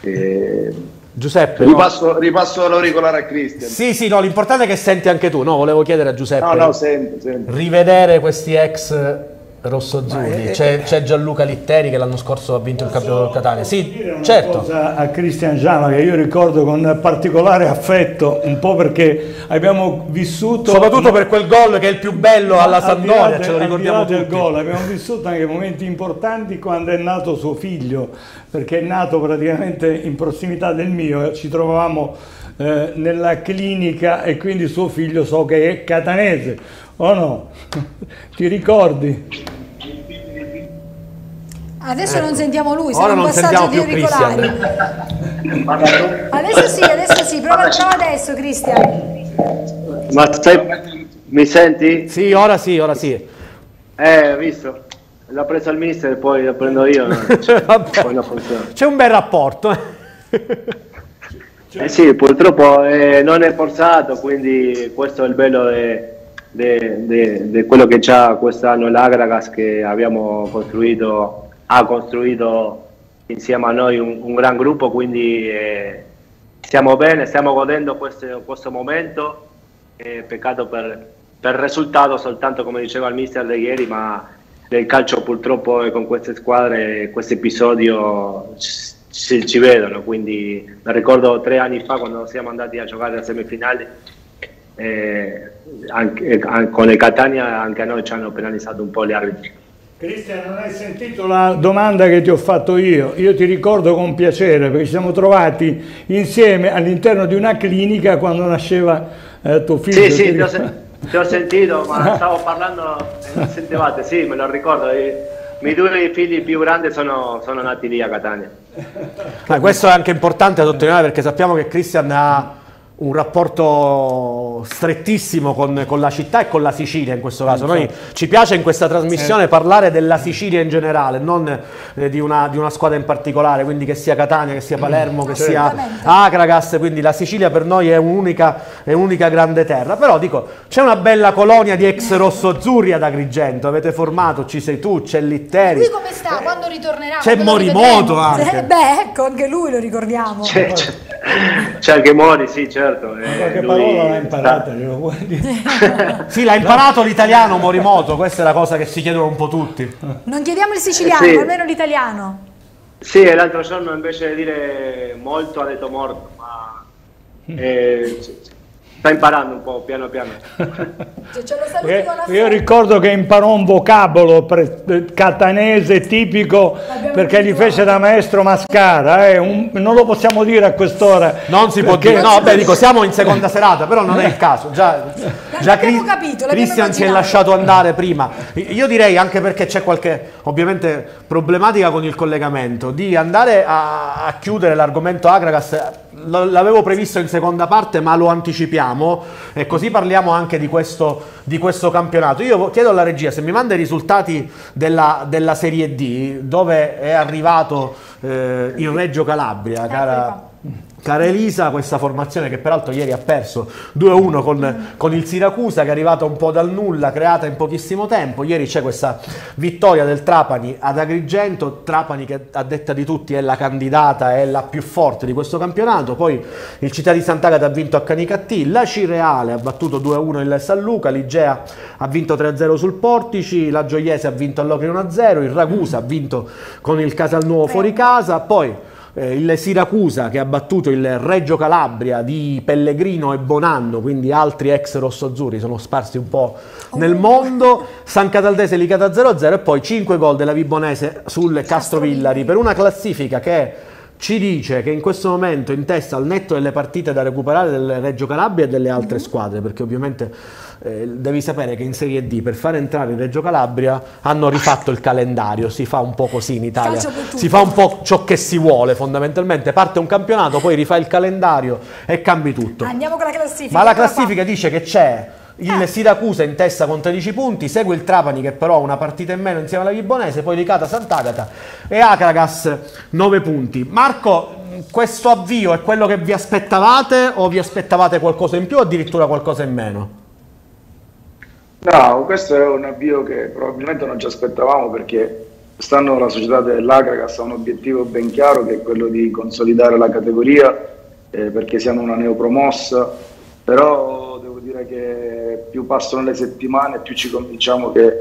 E- Giuseppe, no? Ripasso, ripasso l'auricolare a Cristian. Sì, sì, no, l'importante è che senti anche tu. No, volevo chiedere a Giuseppe. No, no, sento, sento. Rivedere questi ex rossoazzurri. eh, C'è, c'è Gianluca Litteri che l'anno scorso ha vinto il campionato del Catania. Sì, certo. a Cristian Giama che io ricordo con particolare affetto, un po' perché abbiamo vissuto... Soprattutto per quel gol che è il più bello alla Sandoria, ce lo ricordiamo tutti. gol, abbiamo vissuto anche momenti importanti quando è nato suo figlio, perché è nato praticamente in prossimità del mio, ci trovavamo eh, nella clinica e quindi suo figlio so che è catanese, o no? Ti ricordi? Adesso Ecco. non sentiamo lui, sarà un non passaggio sentiamo di più auricolari. Adesso sì, adesso sì, prova, prova adesso Cristian. Ma stai... mi senti? Sì, ora sì, ora sì. Eh, visto. L'ha preso il mister, poi lo prendo io. no? Poi non funziona. C'è un bel rapporto. eh. Eh sì, purtroppo eh, non è forzato, quindi questo è il bello di quello che c'ha quest'anno l'Agragas che abbiamo costruito, ha costruito insieme a noi un, un gran gruppo, quindi eh, stiamo bene, stiamo godendo questo, questo momento, eh, peccato per, per risultato soltanto come diceva il mister di ieri, ma nel calcio purtroppo con queste squadre questo episodio ci, ci- vedono, quindi mi ricordo tre anni fa quando siamo andati a giocare a semifinali eh, anche, eh, con il Catania anche a noi ci hanno penalizzato un po' gli arbitri. Cristian, non hai sentito la domanda che ti ho fatto io? Io ti ricordo con piacere perché ci siamo trovati insieme all'interno di una clinica quando nasceva eh, tuo figlio. Sì, sì, ti ho, sen- ti ho sentito, ma stavo parlando e non sentivate, sì, me lo ricordo. I miei due figli più grandi sono, sono nati lì a Catania. Ma questo è anche importante sottolineare perché sappiamo che Christian ha un rapporto strettissimo con, con, la città e con la Sicilia in questo caso. Noi ci piace in questa trasmissione parlare della Sicilia in generale, non eh, di, una, di, una, squadra in particolare, quindi che sia Catania, che sia Palermo, che sia Acragas, quindi la Sicilia per noi è un'unica, è un'unica grande terra. Però dico, c'è una bella colonia di ex rosso-azzurri ad Agrigento, avete formato, ci sei tu, c'è Litteri. Lui come sta? Quando ritornerà? C'è Morimoto anche. Beh, ecco, anche lui lo ricordiamo. C'è, c'è, c'è anche Mori, sì, certo certo. Eh, qualche parola l'ha imparata, sì, l'ha imparato l'italiano Morimoto, questa è la cosa che si chiedono un po' tutti. Non chiediamo il siciliano, sì. almeno l'italiano. Sì, l'altro giorno invece di dire molto ha detto morto, ma eh, sta imparando un po' piano piano. Cioè, eh, io ricordo che imparò un vocabolo pre- catanese tipico perché gli fece da maestro Mascara, eh, un, non lo possiamo dire a quest'ora. Non si può dire, no, beh, dico, siamo in seconda serata, però non è il caso. Già, già Cri- capito, Christian si è lasciato andare prima. Io direi anche perché c'è qualche, ovviamente, problematica con il collegamento, di andare a, a chiudere l'argomento Agragas l'avevo previsto in seconda parte ma lo anticipiamo e così parliamo anche di questo, di questo campionato. Io chiedo alla regia se mi manda i risultati della, della Serie D dove è arrivato eh, il Reggio Calabria, cara Cara Elisa, questa formazione che peraltro ieri ha perso 2-1 con, con, il Siracusa che è arrivata un po' dal nulla, creata in pochissimo tempo. Ieri c'è questa vittoria del Trapani ad Agrigento, Trapani che a detta di tutti è la candidata, è la più forte di questo campionato. Poi il Città di Sant'Agata ha vinto a Canicattì, la Cireale ha battuto 2-1 il San Luca, l'Igea ha vinto 3-0 sul Portici, la Gioiese ha vinto all'Ocri 1-0, il Ragusa ha vinto con il Casalnuovo fuori casa, poi eh, il Siracusa che ha battuto il Reggio Calabria di Pellegrino e Bonanno, quindi altri ex rossoazzurri sono sparsi un po' nel mondo, San Cataldese Licata 0-0 e poi 5 gol della Vibonese sul Castrovillari. Per una classifica che ci dice che in questo momento in testa al netto delle partite da recuperare del Reggio Calabria e delle altre mm-hmm. squadre, perché ovviamente eh, devi sapere che in Serie D per far entrare in Reggio Calabria hanno rifatto il calendario, si fa un po' così in Italia, si fa un po' ciò che si vuole fondamentalmente, parte un campionato, poi rifà il calendario e cambi tutto. Andiamo con la classifica. Ma la classifica dice che c'è il ah. Siracusa in testa con 13 punti, segue il Trapani che però ha una partita in meno insieme alla Vibonese, poi Licata Sant'Agata e Acragas 9 punti. Marco, questo avvio è quello che vi aspettavate o vi aspettavate qualcosa in più o addirittura qualcosa in meno? No, questo è un avvio che probabilmente non ci aspettavamo perché quest'anno la società dell'Agragas ha un obiettivo ben chiaro che è quello di consolidare la categoria eh, perché siamo una neopromossa, però devo dire che più passano le settimane più ci convinciamo che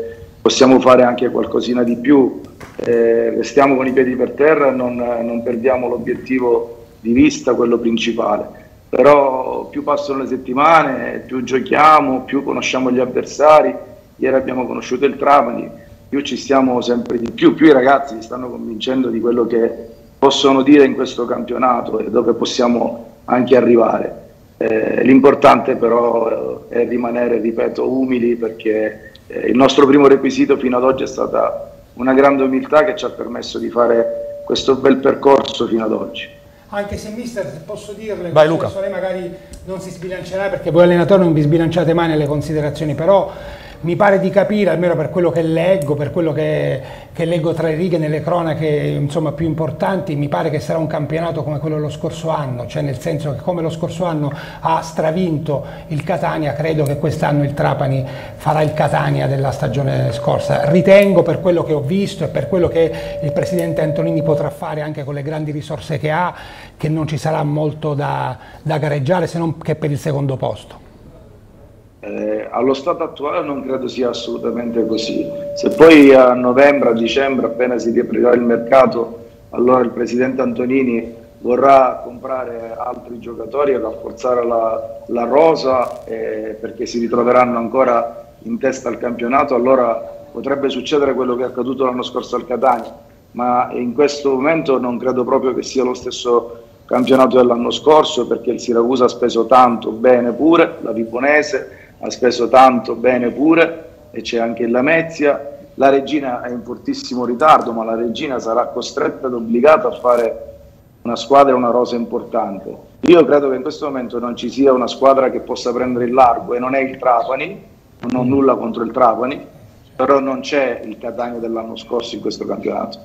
possiamo fare anche qualcosina di più, eh, restiamo con i piedi per terra e non, non perdiamo l'obiettivo di vista, quello principale però più passano le settimane, più giochiamo, più conosciamo gli avversari, ieri abbiamo conosciuto il Trapani, più ci stiamo sempre di più, più i ragazzi si stanno convincendo di quello che possono dire in questo campionato e dove possiamo anche arrivare. Eh, l'importante però è rimanere, ripeto, umili perché eh, il nostro primo requisito fino ad oggi è stata una grande umiltà che ci ha permesso di fare questo bel percorso fino ad oggi anche se mister, se posso dirle, Vai, Luca. lei magari non si sbilancerà perché voi allenatori non vi sbilanciate mai nelle considerazioni, però mi pare di capire, almeno per quello che leggo, per quello che, che leggo tra le righe nelle cronache insomma, più importanti, mi pare che sarà un campionato come quello dello scorso anno, cioè nel senso che come lo scorso anno ha stravinto il Catania, credo che quest'anno il Trapani farà il Catania della stagione scorsa. Ritengo per quello che ho visto e per quello che il presidente Antonini potrà fare anche con le grandi risorse che ha, che non ci sarà molto da, da gareggiare se non che per il secondo posto. Eh, allo stato attuale non credo sia assolutamente così. Se poi a novembre, a dicembre, appena si riaprirà il mercato, allora il presidente Antonini vorrà comprare altri giocatori e rafforzare la, la rosa eh, perché si ritroveranno ancora in testa al campionato, allora potrebbe succedere quello che è accaduto l'anno scorso al Catania, ma in questo momento non credo proprio che sia lo stesso campionato dell'anno scorso perché il Siracusa ha speso tanto bene pure, la Vibonese ha speso tanto bene pure e c'è anche il Lamezia, la regina è in fortissimo ritardo, ma la regina sarà costretta ed obbligata a fare una squadra e una rosa importante. Io credo che in questo momento non ci sia una squadra che possa prendere il largo e non è il Trapani, non ho nulla contro il Trapani, però non c'è il Catania dell'anno scorso in questo campionato.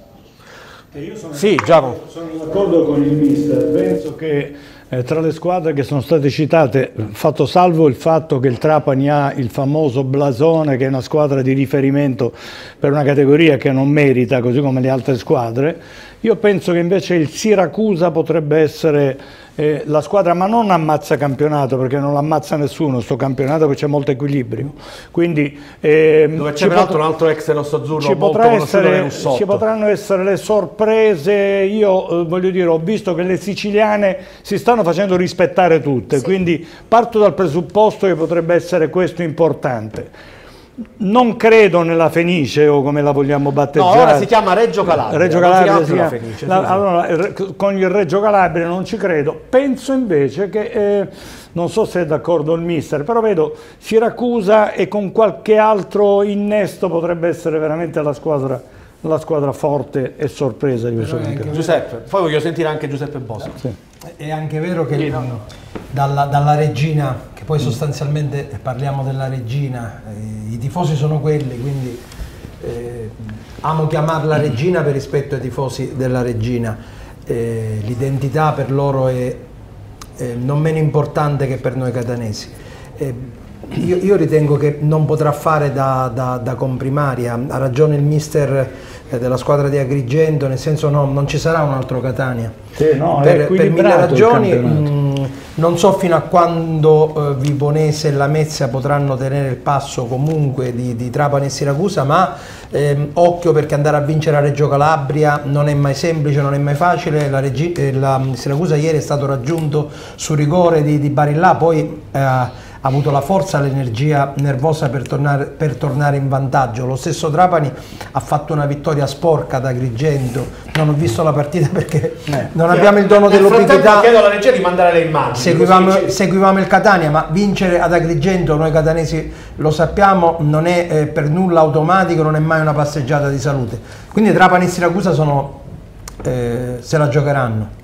Io sono, Sì, sono d'accordo con il mister, penso che eh, tra le squadre che sono state citate, fatto salvo il fatto che il Trapani ha il famoso blasone che è una squadra di riferimento per una categoria che non merita, così come le altre squadre, io penso che invece il Siracusa potrebbe essere eh, la squadra, ma non ammazza campionato perché non l'ammazza nessuno sto campionato perché c'è molto equilibrio. Quindi, ehm, Dove c'è peraltro un altro ex rossoazzurro ci, potrà essere, ci potranno essere le sorprese. Io eh, voglio dire, ho visto che le siciliane si stanno facendo rispettare tutte, quindi parto dal presupposto che potrebbe essere questo importante. Non credo nella Fenice o come la vogliamo No, battezzare. ora si chiama Reggio Calabria. Reggio si Calabria chiama si chiama- Fenice, la- sì, sì. allora, Re- con il Reggio Calabria non ci credo. Penso invece che, eh, non so se è d'accordo il mister, però vedo Siracusa e con qualche altro innesto potrebbe essere veramente la squadra, la squadra forte e sorpresa di questo campionato. Giuseppe, poi voglio sentire anche Giuseppe Bosco. È anche vero che dalla, dalla regina, che poi sostanzialmente parliamo della regina, eh, i tifosi sono quelli, quindi eh, amo chiamarla regina per rispetto ai tifosi della regina. Eh, l'identità per loro è eh, non meno importante che per noi catanesi. Eh, io, io ritengo che non potrà fare da, da- da comprimaria, ha ragione il mister della squadra di Agrigento, nel senso no, non ci sarà un altro Catania. Sì, no, per, per mille ragioni, mh, non so fino a quando eh, Vibonese e Lamezia potranno tenere il passo comunque di, di Trapani e Siracusa, ma ehm, occhio perché andare a vincere a Reggio Calabria non è mai semplice, non è mai facile. La, Regi- eh, la Siracusa ieri è stato raggiunto su rigore di, di Barillà, poi eh, ha avuto la forza, l'energia nervosa per tornare, per tornare in vantaggio. Lo stesso Trapani ha fatto una vittoria sporca ad Agrigento. Non ho visto la partita perché non abbiamo il dono dell'ubiquità. chiedo alla regia di mandare le immagini. Seguivamo, seguivamo il Catania, ma vincere ad Agrigento, noi catanesi lo sappiamo, non è eh, per nulla automatico, non è mai una passeggiata di salute. Quindi Trapani e Siracusa sono, eh, se la giocheranno.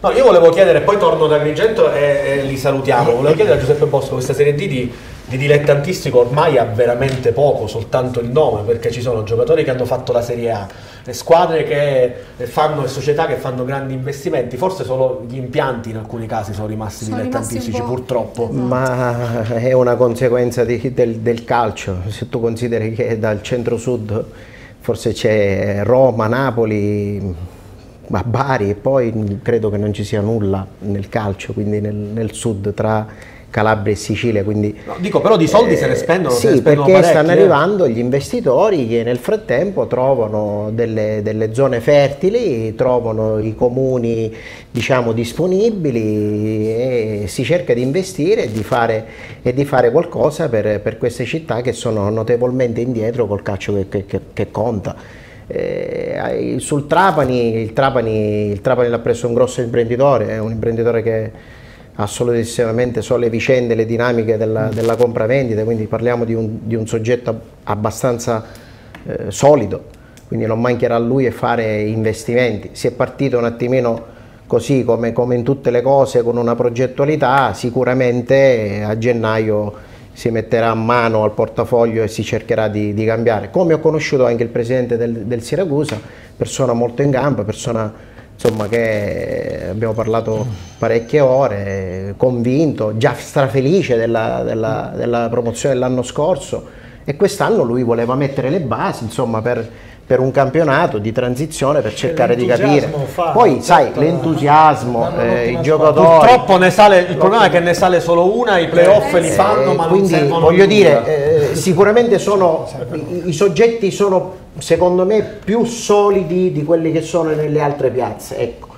No, io volevo chiedere, poi torno da Agrigento e, e li salutiamo. Volevo chiedere a Giuseppe Bosco questa serie D di, di dilettantistico ormai ha veramente poco, soltanto il nome, perché ci sono giocatori che hanno fatto la Serie A, le squadre che fanno e società che fanno grandi investimenti, forse solo gli impianti in alcuni casi sono rimasti Sono rimasti dilettantistici, po'. purtroppo. Ma è una conseguenza di- del, del calcio, se tu consideri che dal centro-sud forse c'è Roma, Napoli, ma Bari e poi credo che non ci sia nulla nel calcio, quindi nel, nel sud tra Calabria e Sicilia. Quindi, No, dico, però di soldi se ne spendono, se ne Sì, spendono perché stanno eh. arrivando gli investitori che nel frattempo trovano delle, delle zone fertili, trovano i comuni diciamo, disponibili e si cerca di investire e di fare, e di fare qualcosa per, per queste città che sono notevolmente indietro col calcio che- che- che conta. Eh, sul Trapani, il Trapani, il Trapani l'ha preso un grosso imprenditore, è un imprenditore che assolutissimamente so le vicende, le dinamiche della, della compravendita, quindi parliamo di un, di un soggetto abbastanza eh, solido, quindi non mancherà a lui fare investimenti. Si è partito un attimino così come, come in tutte le cose con una progettualità, sicuramente a gennaio si metterà mano al portafoglio e si cercherà di, di cambiare. Come ho conosciuto anche il presidente del, del Siracusa, persona molto in gamba, persona insomma, che abbiamo parlato parecchie ore, convinto, già strafelice della, della- della promozione dell'anno scorso e quest'anno lui voleva mettere le basi insomma, per, per un campionato di transizione per cercare di capire. fa Poi sai, l'entusiasmo, eh, i giocatori... Purtroppo ne sale, il problema è che ne sale solo una, i playoff li fanno, Eh, ma non quindi servono voglio nulla. dire, eh, sicuramente sono i, i soggetti sono secondo me più solidi di quelli che sono nelle altre piazze. Ecco.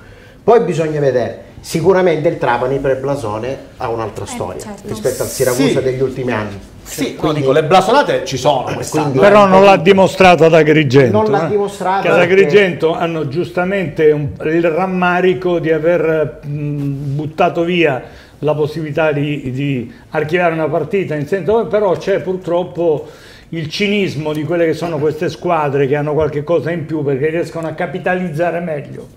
Poi bisogna vedere. Sicuramente il Trapani per Blasone ha un'altra storia certo. rispetto al Siracusa Sì. degli ultimi anni. Sì, no, dico, le blasonate ci sono. Quindi- Però non l'ha dimostrato ad Agrigento. Non l'ha eh. dimostrato Che ad perché- Agrigento hanno giustamente un- il rammarico di aver mh, buttato via la possibilità di, di archiviare una partita in senso, però c'è purtroppo il cinismo di quelle che sono queste squadre che hanno qualche cosa in più perché riescono a capitalizzare meglio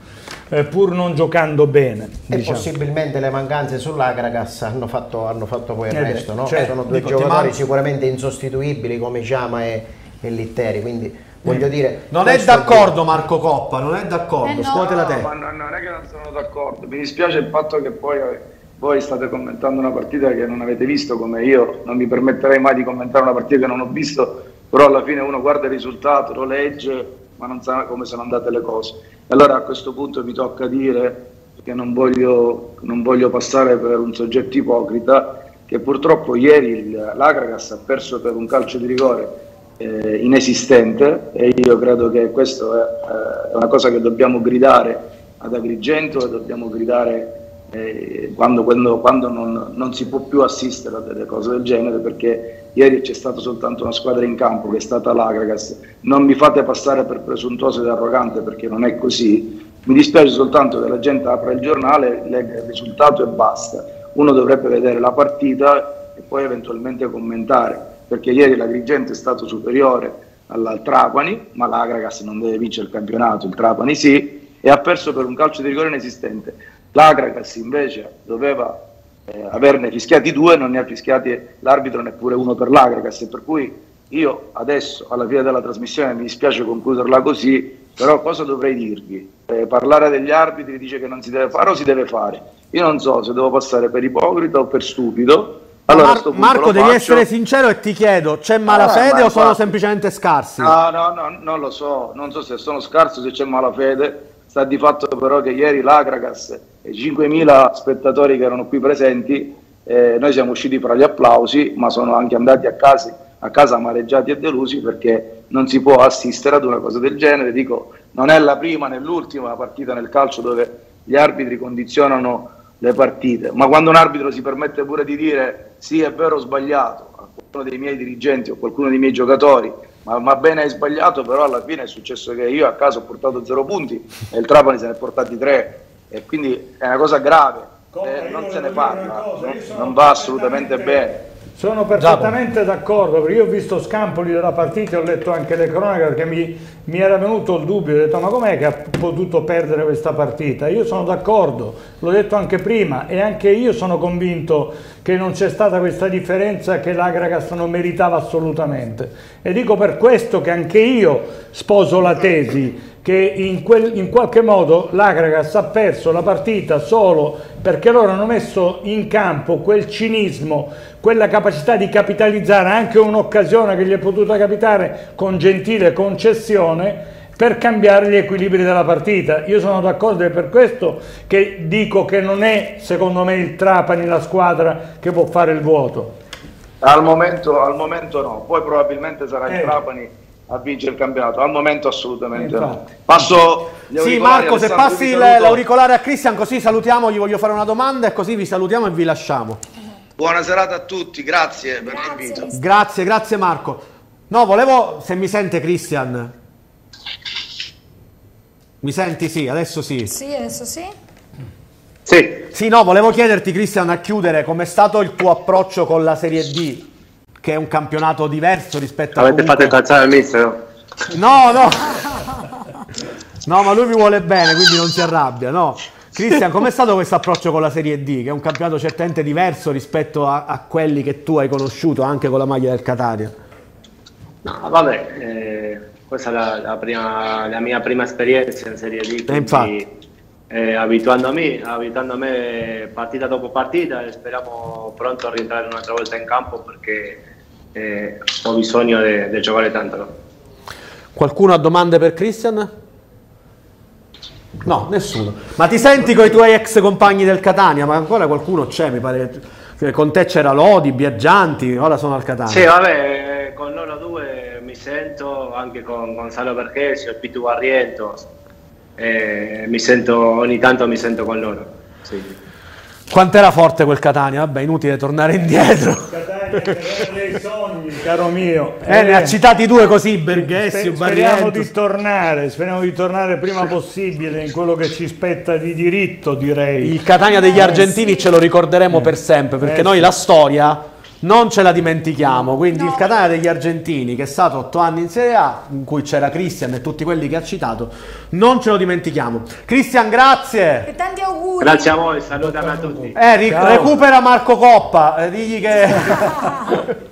eh, pur non giocando bene. E diciamo. possibilmente le mancanze sull'Agragas hanno fatto, hanno fatto poi il Eh resto, no? certo. Sono due Dico, giocatori Ti sicuramente insostituibili come Ciama e, e Litteri, quindi voglio dire... Non è d'accordo Marco Coppa, non è d'accordo, Eh no. scuote la No, te. ma no- non è che non sono d'accordo, mi dispiace il fatto che poi eh, voi state commentando una partita che non avete visto come io, non mi permetterei mai di commentare una partita che non ho visto, però alla fine uno guarda il risultato, lo legge, ma non sa come sono andate le cose. Allora a questo punto mi tocca dire, perché non voglio, non voglio passare per un soggetto ipocrita, che purtroppo ieri l'Agragas ha perso per un calcio di rigore eh, inesistente e io credo che questo è, eh, una cosa che dobbiamo gridare ad Agrigento e dobbiamo gridare eh, quando, quando- quando non, non si può più assistere a delle cose del genere perché ieri c'è stata soltanto una squadra in campo che è stata l'Agragas non mi fate passare per presuntuoso ed arrogante perché non è così. Mi dispiace soltanto che la gente apra il giornale legga il risultato e basta. Uno dovrebbe vedere la partita e poi eventualmente commentare perché ieri l'Agrigento è stato superiore al Trapani, ma l'Agragas non deve vincere il campionato, il Trapani sì, e ha perso per un calcio di rigore inesistente. L'Agragas invece doveva eh, averne fischiati due, non ne ha fischiati l'arbitro neppure uno per l'Agragas, per cui io adesso alla fine della trasmissione mi dispiace concluderla così, però cosa dovrei dirvi? Eh, parlare degli arbitri dice che non si deve fare o si deve fare? Io non so se devo passare per ipocrita o per stupido. Allora, Mar- Marco, devi faccio. essere sincero e ti chiedo, c'è malafede ma o sono semplicemente scarsi? No, no, no, non lo so, non so se sono scarso, se c'è malafede. Sta di fatto però che ieri l'Agragas e i 5.000 spettatori che erano qui presenti, eh, noi siamo usciti fra gli applausi, ma sono anche andati a casa, a casa amareggiati e delusi perché non si può assistere ad una cosa del genere. Dico, non è la prima né l'ultima partita nel calcio dove gli arbitri condizionano le partite, ma quando un arbitro si permette pure di dire sì è vero ho sbagliato a qualcuno dei miei dirigenti o a qualcuno dei miei giocatori, ma, ma bene hai sbagliato, però alla fine è successo che io a caso ho portato zero punti e il Trapani se ne è portati tre. E quindi è una cosa grave, eh, non se ne parla, non, non va assolutamente bene. Sono perfettamente d'accordo, perché io ho visto scampoli della partita ho letto anche le cronache perché mi, mi era venuto il dubbio, ho detto ma com'è che ha potuto perdere questa partita? Io sono d'accordo, l'ho detto anche prima e anche io sono convinto che non c'è stata questa differenza che l'Agragas non meritava assolutamente. E dico per questo che anche io sposo la tesi che in, quel- in qualche modo l'Agragas ha perso la partita solo perché loro hanno messo in campo quel cinismo, quella capacità di capitalizzare anche un'occasione che gli è potuta capitare con gentile concessione per cambiare gli equilibri della partita. Io sono d'accordo e per questo che dico che non è secondo me il Trapani la squadra che può fare il vuoto. Al momento, al momento no, poi probabilmente sarà il Eh. Trapani a vincere il campionato, al momento assolutamente no. Infatti. Passo Sì, Marco, se passi l'auricolare a Cristian, così salutiamo, gli voglio fare una domanda e così vi salutiamo e vi lasciamo. Buona serata a tutti, grazie per l'invito. Grazie, grazie Marco. No, volevo, se mi sente Cristian. Mi senti? Sì, adesso sì. Sì, adesso sì. Sì. Sì, no, volevo chiederti Cristian a chiudere com'è stato il tuo approccio con la Serie D, che è un campionato diverso rispetto a Avete fatto comunque- incazzare il mister? No, no. No, ma lui mi vuole bene, quindi non si arrabbia, no. Cristian, com'è stato questo approccio con la Serie D, che è un campionato certamente diverso rispetto a, a quelli che tu hai conosciuto anche con la maglia del Catania? No, vabbè, eh, questa è la, la prima- la mia prima esperienza in Serie D, quindi infatti. eh, abituandomi, abituando a me partita dopo partita e speriamo pronto a rientrare un'altra volta in campo perché eh, ho bisogno di giocare tanto. no? Qualcuno ha domande per Cristian? No, nessuno. Ma ti senti con i tuoi ex compagni del Catania? Ma ancora qualcuno c'è, mi pare. che Con te c'era Lodi, Biaggianti, ora sono al Catania. Sì, vabbè, con loro due mi sento, anche con Gonzalo Vergesio e Pitu Barriento, eh, mi sento, ogni tanto mi sento con loro. Sì. Quant'era forte quel Catania? Vabbè, inutile tornare indietro. Dei sogni, caro mio. Eh, ne ha citati due così, Berghessio, Sper- speriamo di tornare, speriamo di tornare prima possibile in quello che ci spetta di diritto, direi. Il Catania degli argentini ce lo ricorderemo per sempre, perché Eh, noi sì. la storia non ce la dimentichiamo. Quindi il Catania degli argentini, che è stato otto anni in Serie A, in cui c'era Cristian e tutti quelli che ha citato, non ce lo dimentichiamo. Cristian, grazie. E tanti auguri. Grazie a voi, salutami a tutti. Eh, recupera Marco Coppa, eh, digli che...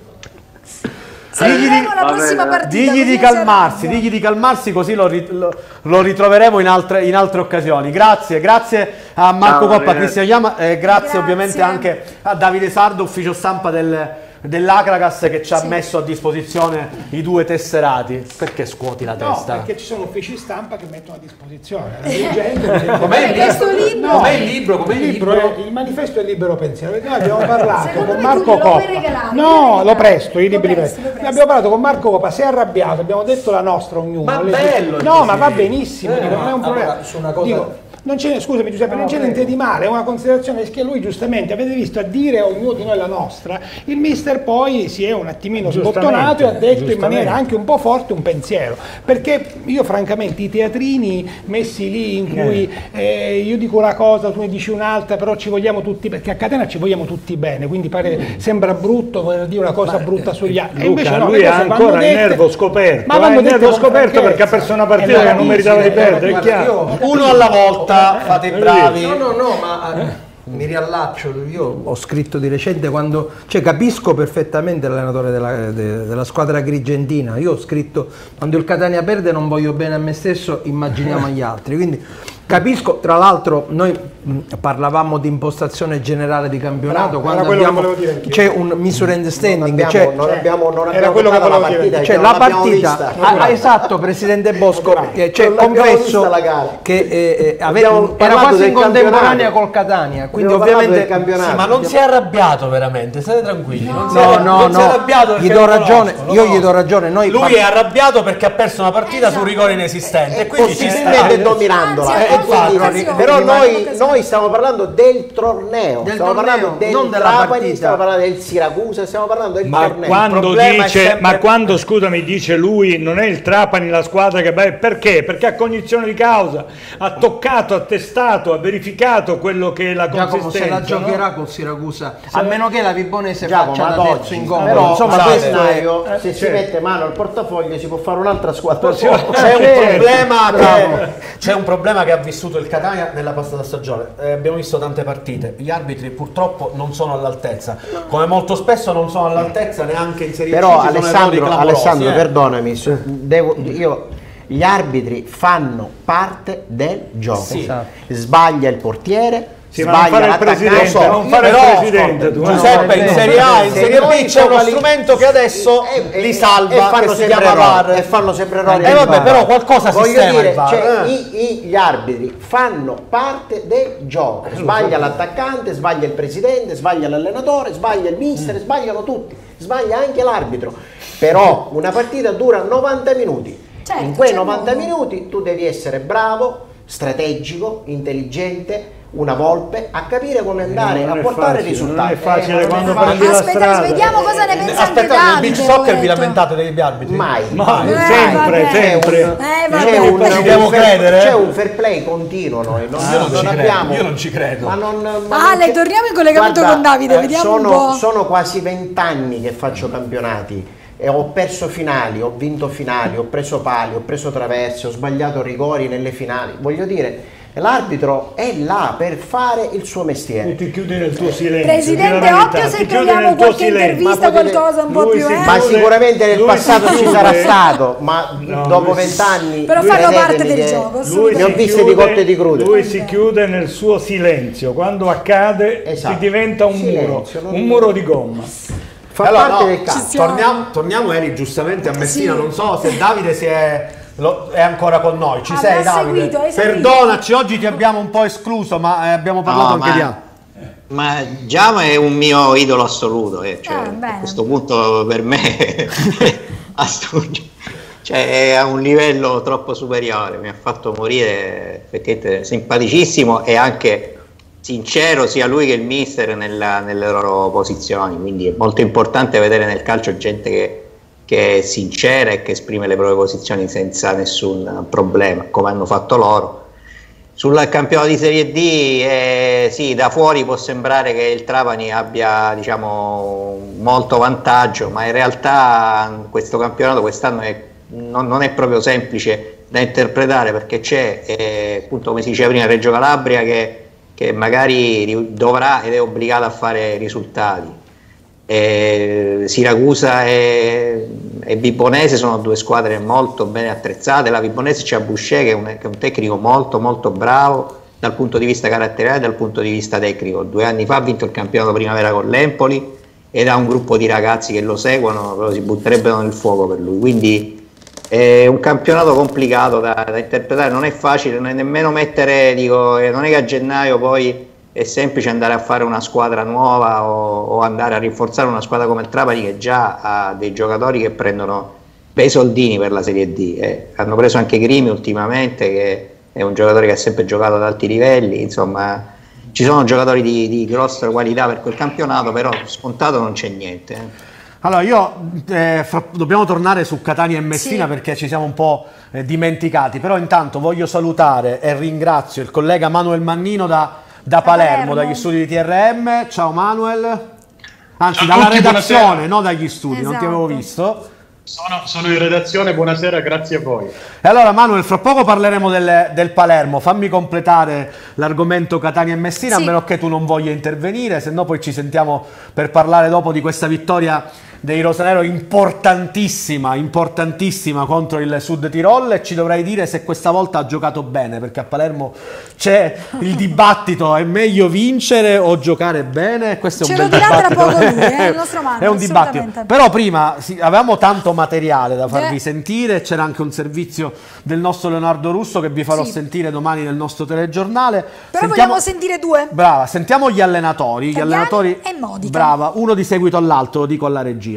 Digli di, la prossima partita. digli di calmarsi, digli di calmarsi così lo, ri- lo- lo ritroveremo in altre, in altre occasioni. Grazie, grazie a Marco Ciao, Coppa. Cristian Chiama, eh, grazie, Grazie. ovviamente anche a Davide Sardo, ufficio stampa del, dell'Acragas che ci ha messo a disposizione i due tesserati. Perché scuoti la No, testa? perché ci sono uffici stampa che mettono a disposizione. Com'è il libro- No, Com'è il libro? Com'è il libro? è- il manifesto è libero pensiero. Noi abbiamo parlato con Marco Coppa. regalare, No, lo presto, i libri presto, presto. Abbiamo parlato con Marco Coppa, si è arrabbiato, abbiamo detto la nostra ognuno. Ma bello il No, ma va benissimo, Eh, dico, non è un ma problema. allora, su una cosa- Dico, non c'è, scusami Giuseppe, non c'è niente di male, è una considerazione che lui giustamente, avete visto, a dire a ognuno di noi la nostra, il mister poi si è un attimino sbottonato e ha detto in maniera anche un po' forte un pensiero, perché io francamente i teatrini messi lì in cui eh, io dico una cosa, tu ne dici un'altra, però ci vogliamo tutti, perché a Catena ci vogliamo tutti bene, quindi pare, sembra brutto voler dire una cosa brutta sugli altri. E Luca, invece no, lui ha ancora il dette- nervo scoperto, ma ha vanno il nervo scoperto perché ha perso una È partita che non meritava di perdere, è chiaro. io- Uno alla volta, fate i bravi. No, no, no, ma eh, mi riallaccio, io ho scritto di recente quando, cioè capisco perfettamente l'allenatore della, de- della squadra grigentina, io ho scritto quando il Catania perde non voglio bene a me stesso, immaginiamo agli altri, quindi capisco, tra l'altro noi mh, parlavamo di impostazione generale di campionato, Bravo, quando era quello che abbiamo- volevo dire anch'io. c'è un misunderstanding, Non abbiamo, cioè, non abbiamo, non era abbiamo quello che giocato la partita, cioè la partita, ah, ah, esatto Presidente Bosco, eh, cioè, confesso vista la gara. che eh, eh, ave- Abbiamo era quasi in contemporanea col Catania, quindi Abbiamo ovviamente. Sì, ma non si è arrabbiato veramente, state tranquilli. Non si è, No, no, si è no, arrabbiato gli do ragione, conosco, io gli conosco. do ragione, noi Lui par- è arrabbiato perché ha perso una partita Esatto. su rigore inesistente e quindi ci sta. dominandola. Eh, infatti, però noi, noi stiamo parlando del torneo, Del stiamo torneo, parlando del non della Trapani, partita. stiamo parlando del Siracusa, stiamo parlando del Ma torneo. quando, dice, sempre- ma quando, scusami, dice lui non è il Trapani la squadra che beh, perché? Perché ha cognizione di causa, ha toccato, ha testato, ha verificato quello che è la Giacomo se la consistenza. no? giocherà col Siracusa, a meno che la Vibonese Giacomo, faccia da terzo in gol. però Insomma, questo è gennaio, se eh, si certo. mette mano al portafoglio si può fare un'altra squadra. Possiamo- C'è un, problema che, c'è un problema che ha vissuto il Catania nella passata stagione. Eh, abbiamo visto tante partite. Gli arbitri purtroppo non sono all'altezza. Come molto spesso non sono all'altezza neanche in Serie C. Però sono errori Alessandro, Alessandro eh. perdonami, su- devo- io, gli arbitri fanno parte del gioco. Sì. Sbaglia il portiere, Sì, ma non sbaglia fare il l'attaccante. presidente, non fare il Però, presidente, tu, eh. Giuseppe, in Serie A, in Se Serie B c'è uno strumento che adesso e- e- li salva, e fanno che si sempre chiama errori, VAR. e fanno sempre errori Eh vabbè, però qualcosa Voglio sistema dire, il cioè, eh. i- i- gli arbitri fanno parte del gioco. Sbaglia l'attaccante, sbaglia il presidente, sbaglia l'allenatore, sbaglia il mister, sbagliano tutti, sbaglia anche l'arbitro. Però una partita dura 90 minuti. Certo, In quei c'è 90 modo. minuti tu devi essere bravo, strategico, intelligente, una volpe, a capire come andare non a portare facile, risultati. non è facile Eh, quando non prendi la strada. vediamo cosa ne pensa anche Aspettate, nel beach soccer vi poveretto. lamentate degli arbitri? Mai. Mai, Eh, sempre, vabbè. sempre. Eh, vabbè. C'è un, Ci devo fair- credere, eh? c'è un fair play continuo noi, non, io non ci credo, abbiamo, io non ci credo. Ma non, ma Ale, non c'è- torniamo in collegamento con Davide, vediamo sono, un po'. Sono quasi vent'anni che faccio campionati e ho perso finali, ho vinto finali, ho preso pali, ho preso traverse, ho sbagliato rigori nelle finali. Voglio dire, l'arbitro è là per fare il suo mestiere. Tu ti chiudi nel tuo silenzio. Presidente, occhio se troviamo qualche silenzio. intervista, Ma qualcosa un po' più si eh? Ma sicuramente nel passato ci sarà stato, ma No, dopo vent'anni Però fanno parte del gioco, Lui. Ne ho si viste di chiude- cotte di crude. Lui si chiude nel suo silenzio, quando accade Esatto. si diventa un Silenzio, muro, un muro di gomma. Fa Allora, parte no, del. Torniamo, torniamo Eri giustamente a Messina, Sì. non so se Davide si è, lo- è ancora con noi, ci Ah, sei Davide? seguito. Perdonaci, oggi ti abbiamo un po' escluso, ma eh, abbiamo parlato No, anche ma- di altro. Ma Giama è un mio idolo assoluto, eh, cioè, Ah, a questo punto per me cioè, è a un livello troppo superiore, mi ha fatto morire, effettivamente simpaticissimo e anche sincero sia lui che il mister nella- nelle loro posizioni, quindi è molto importante vedere nel calcio gente che, che è sincera e che esprime le proprie posizioni senza nessun problema, come hanno fatto loro. sul campionato di Serie D, eh, sì, da fuori può sembrare che il Trapani abbia diciamo, molto vantaggio, ma in realtà questo campionato quest'anno è, non, non, è proprio semplice da interpretare perché c'è, eh, appunto come si diceva prima, Reggio Calabria che, che magari dovrà ed è obbligata a fare risultati. Eh, Siracusa e, e, Vibonese sono due squadre molto bene attrezzate. La Vibonese c'è Boucher che è, un, che è un tecnico molto molto bravo dal punto di vista caratteriale e dal punto di vista tecnico. Due anni fa ha vinto il campionato primavera con l'Empoli ed ha un gruppo di ragazzi che lo seguono, però si butterebbero nel fuoco per lui. Quindi è un campionato complicato da, da interpretare, non è facile, non è nemmeno mettere, dico, eh, non è che a gennaio poi è semplice andare a fare una squadra nuova o, o, andare a rinforzare una squadra come il Trapani che già ha dei giocatori che prendono bei soldini per la Serie D. Eh, hanno preso anche Grimi ultimamente che è un giocatore che ha sempre giocato ad alti livelli, insomma ci sono giocatori di, di grossa qualità per quel campionato, però scontato non c'è niente. Eh. Allora, io eh, fra, dobbiamo tornare su Catania e Messina sì. perché ci siamo un po' eh, dimenticati, però intanto voglio salutare e ringrazio il collega Manuel Mannino da da Palermo, Palermo, dagli studi di TRM. Ciao Manuel. Anzi, dalla redazione, non dagli studi, esatto. non ti avevo esatto. visto. Sono, sono, in redazione, buonasera, grazie a voi. E allora Manuel, fra poco parleremo del, del Palermo, fammi completare l'argomento Catania e Messina, sì. a meno che tu non voglia intervenire, se no poi ci sentiamo per parlare dopo di questa vittoria dei Rosanero importantissima, importantissima contro il Sud Tirol e ci dovrai dire se questa volta ha giocato bene, perché a Palermo c'è il dibattito, è meglio vincere o giocare bene? Questo Ce è un bel dibattito. tra poco lui, eh, il nostro Manu, È un dibattito. Però prima sì, avevamo tanto materiale da farvi eh. sentire, c'era anche un servizio del nostro Leonardo Russo che vi farò sì. sentire domani nel nostro telegiornale. Però sentiamo... vogliamo sentire due. Brava, sentiamo gli allenatori. Tagliani gli allenatori... e Modica. Brava, uno di seguito all'altro, lo dico alla regia.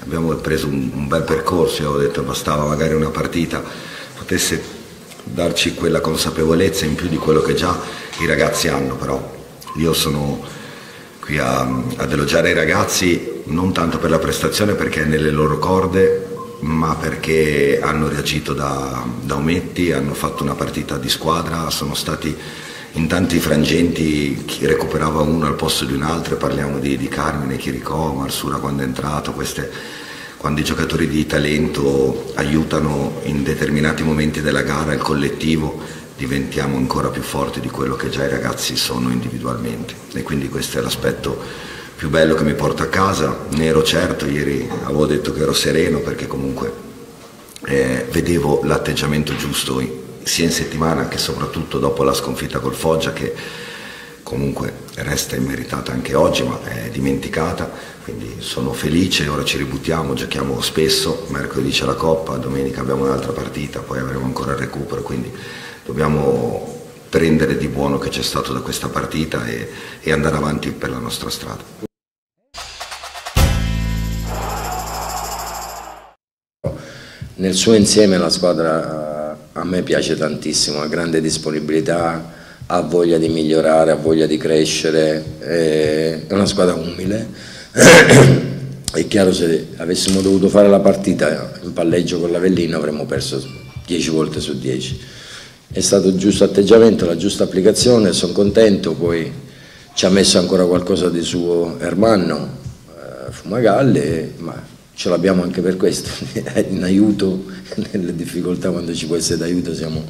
Abbiamo preso un, bel percorso e ho detto bastava magari una partita potesse darci quella consapevolezza in più di quello che già i ragazzi hanno, però io sono qui a, ad elogiare i ragazzi non tanto per la prestazione perché è nelle loro corde, ma perché hanno reagito da, da ometti, hanno fatto una partita di squadra, sono stati in tanti frangenti chi recuperava uno al posto di un altro, parliamo di, di Carmine, Chiricò, Marsura quando è entrato, queste, quando i giocatori di talento aiutano in determinati momenti della gara il collettivo, diventiamo ancora più forti di quello che già i ragazzi sono individualmente. E quindi questo è l'aspetto più bello che mi porta a casa, ne ero certo, ieri avevo detto che ero sereno perché comunque eh, vedevo l'atteggiamento giusto sia in settimana che soprattutto dopo la sconfitta col Foggia che comunque resta immeritata anche oggi ma è dimenticata, quindi sono felice, ora ci ributtiamo, giochiamo spesso, mercoledì c'è la Coppa, domenica abbiamo un'altra partita, poi avremo ancora il recupero, quindi dobbiamo prendere di buono che c'è stato da questa partita e, e andare avanti per la nostra strada. Nel suo insieme la squadra a me piace tantissimo, ha grande disponibilità, ha voglia di migliorare, ha voglia di crescere, è una squadra umile. è chiaro se avessimo dovuto fare la partita in palleggio con l'Avellino avremmo perso 10 volte su 10. È stato il giusto atteggiamento, la giusta applicazione, sono contento, poi ci ha messo ancora qualcosa di suo Ermanno, eh, Fumagalle, ma ce l'abbiamo anche per questo, in aiuto, nelle difficoltà quando ci può essere d'aiuto siamo,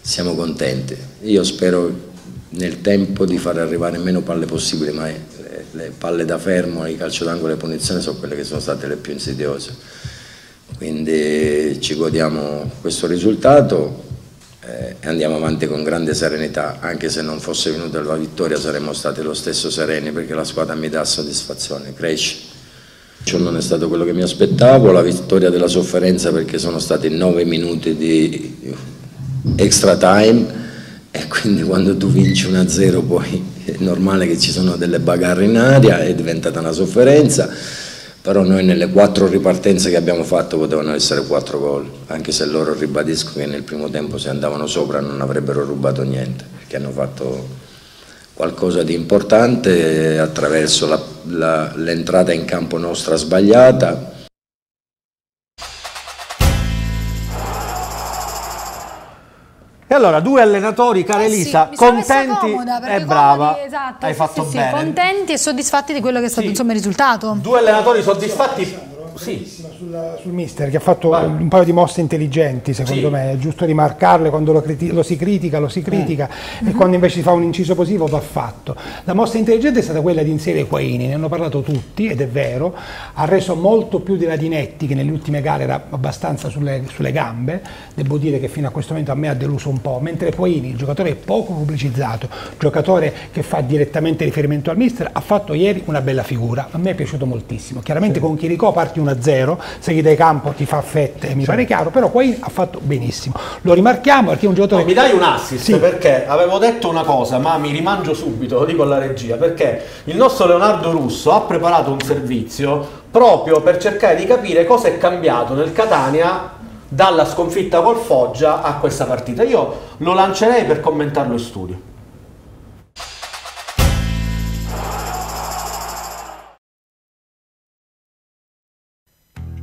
siamo contenti. Io spero nel tempo di far arrivare meno palle possibile, ma le, le palle da fermo, i calcio d'angolo e le punizioni sono quelle che sono state le più insidiose. Quindi ci godiamo questo risultato eh, e andiamo avanti con grande serenità, anche se non fosse venuta la vittoria saremmo stati lo stesso sereni perché la squadra mi dà soddisfazione, cresce non è stato quello che mi aspettavo, la vittoria della sofferenza perché sono stati nove minuti di extra time e quindi quando tu vinci 1-0 poi è normale che ci sono delle bagarre in aria, è diventata una sofferenza, però noi nelle quattro ripartenze che abbiamo fatto potevano essere quattro gol, anche se loro ribadisco che nel primo tempo se andavano sopra non avrebbero rubato niente, perché hanno fatto qualcosa di importante attraverso l'entrata in campo nostra sbagliata. E allora, due allenatori, cara eh Elisa, sì, contenti e eh, brava, esatto, hai sì, fatto sì, bene. contenti e soddisfatti di quello che è stato insomma, il risultato. Due allenatori soddisfatti sì. Sul, sul mister che ha fatto un paio di mosse intelligenti secondo Sì. me, è giusto rimarcarle quando lo, lo si critica, lo si critica e quando invece si fa un inciso positivo va fatto. La mossa intelligente è stata quella di inserire Quaini, ne hanno parlato tutti ed è vero, ha reso molto più di Radinetti che nelle ultime gare era abbastanza sulle, sulle gambe, devo dire che fino a questo momento a me ha deluso un po', mentre Quaini, il giocatore poco pubblicizzato, giocatore che fa direttamente riferimento al mister, ha fatto ieri una bella figura, a me è piaciuto moltissimo, chiaramente con Chiricò parti 1-0, se gli dai campo ti fa fette, mi pare chiaro, però Quaini ha fatto benissimo, lo rimarchiamo perché è un giocatore... Mi dai un assist Sì. perché avevo detto una cosa, ma mi rimangio subito, lo dico alla regia, perché il nostro Leonardo Russo ha preparato un servizio proprio per cercare di capire cosa è cambiato nel Catania dalla sconfitta col Foggia a questa partita. Io lo lancerei per commentarlo in studio.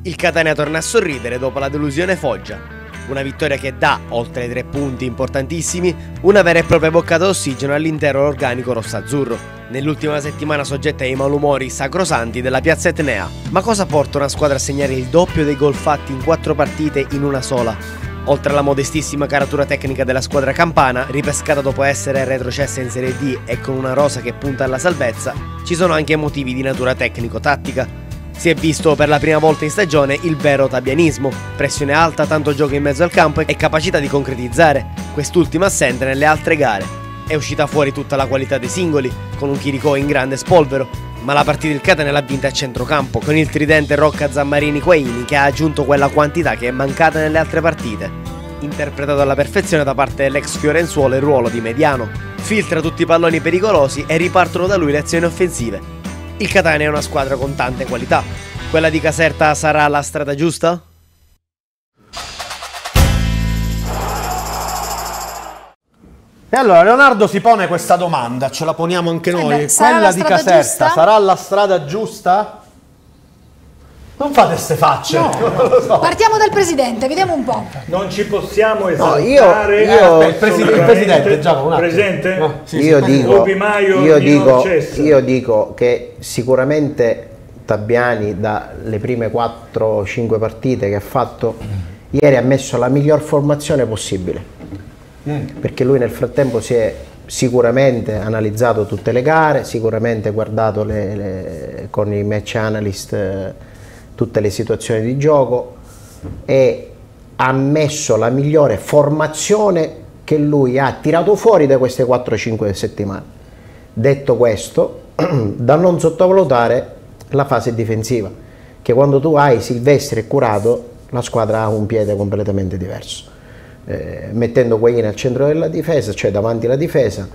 Il Catania torna a sorridere dopo la delusione Foggia. Una vittoria che dà, oltre ai tre punti importantissimi, una vera e propria boccata d'ossigeno all'intero organico rosso-azzurro, nell'ultima settimana soggetta ai malumori sacrosanti della piazza Etnea. Ma cosa porta una squadra a segnare il doppio dei gol fatti in quattro partite in una sola? Oltre alla modestissima caratura tecnica della squadra campana, ripescata dopo essere retrocessa in Serie D e con una rosa che punta alla salvezza, ci sono anche motivi di natura tecnico-tattica. Si è visto per la prima volta in stagione il vero tabianismo, pressione alta, tanto gioco in mezzo al campo e capacità di concretizzare, quest'ultima assente nelle altre gare. È uscita fuori tutta la qualità dei singoli, con un Chiricò in grande spolvero, ma la partita del Catania l'ha vinta a centrocampo, con il tridente Rocca Zammarini Quaini che ha aggiunto quella quantità che è mancata nelle altre partite. Interpretato alla perfezione da parte dell'ex Fiorenzuolo il ruolo di mediano, filtra tutti i palloni pericolosi e ripartono da lui le azioni offensive. Il Catania è una squadra con tante qualità. Quella di Caserta sarà la strada giusta? E allora Leonardo si pone questa domanda, ce la poniamo anche noi. beh, sarà Quella la di Caserta giusta? sarà la strada giusta? Non fate queste facce. non lo so. Partiamo dal presidente, vediamo un po'. Non ci possiamo No, esaltare. io- io- Eh, il presi- il presidente, Giacomo, un attimo. Presente? No, sì, io, sì, dico, io, dico, io dico che sicuramente Tabiani dalle prime 4-5 partite che ha fatto ieri ha messo la miglior formazione possibile perché lui nel frattempo si è sicuramente analizzato tutte le gare, sicuramente guardato le- le- con i match analyst eh, tutte le situazioni di gioco e ha messo la migliore formazione che lui ha tirato fuori da queste 4-5 settimane. Detto questo, da non sottovalutare la fase difensiva, che quando tu hai Silvestri e Curato la squadra ha un piede completamente diverso. Eh, mettendo Guaina al centro della difesa, cioè davanti alla difesa,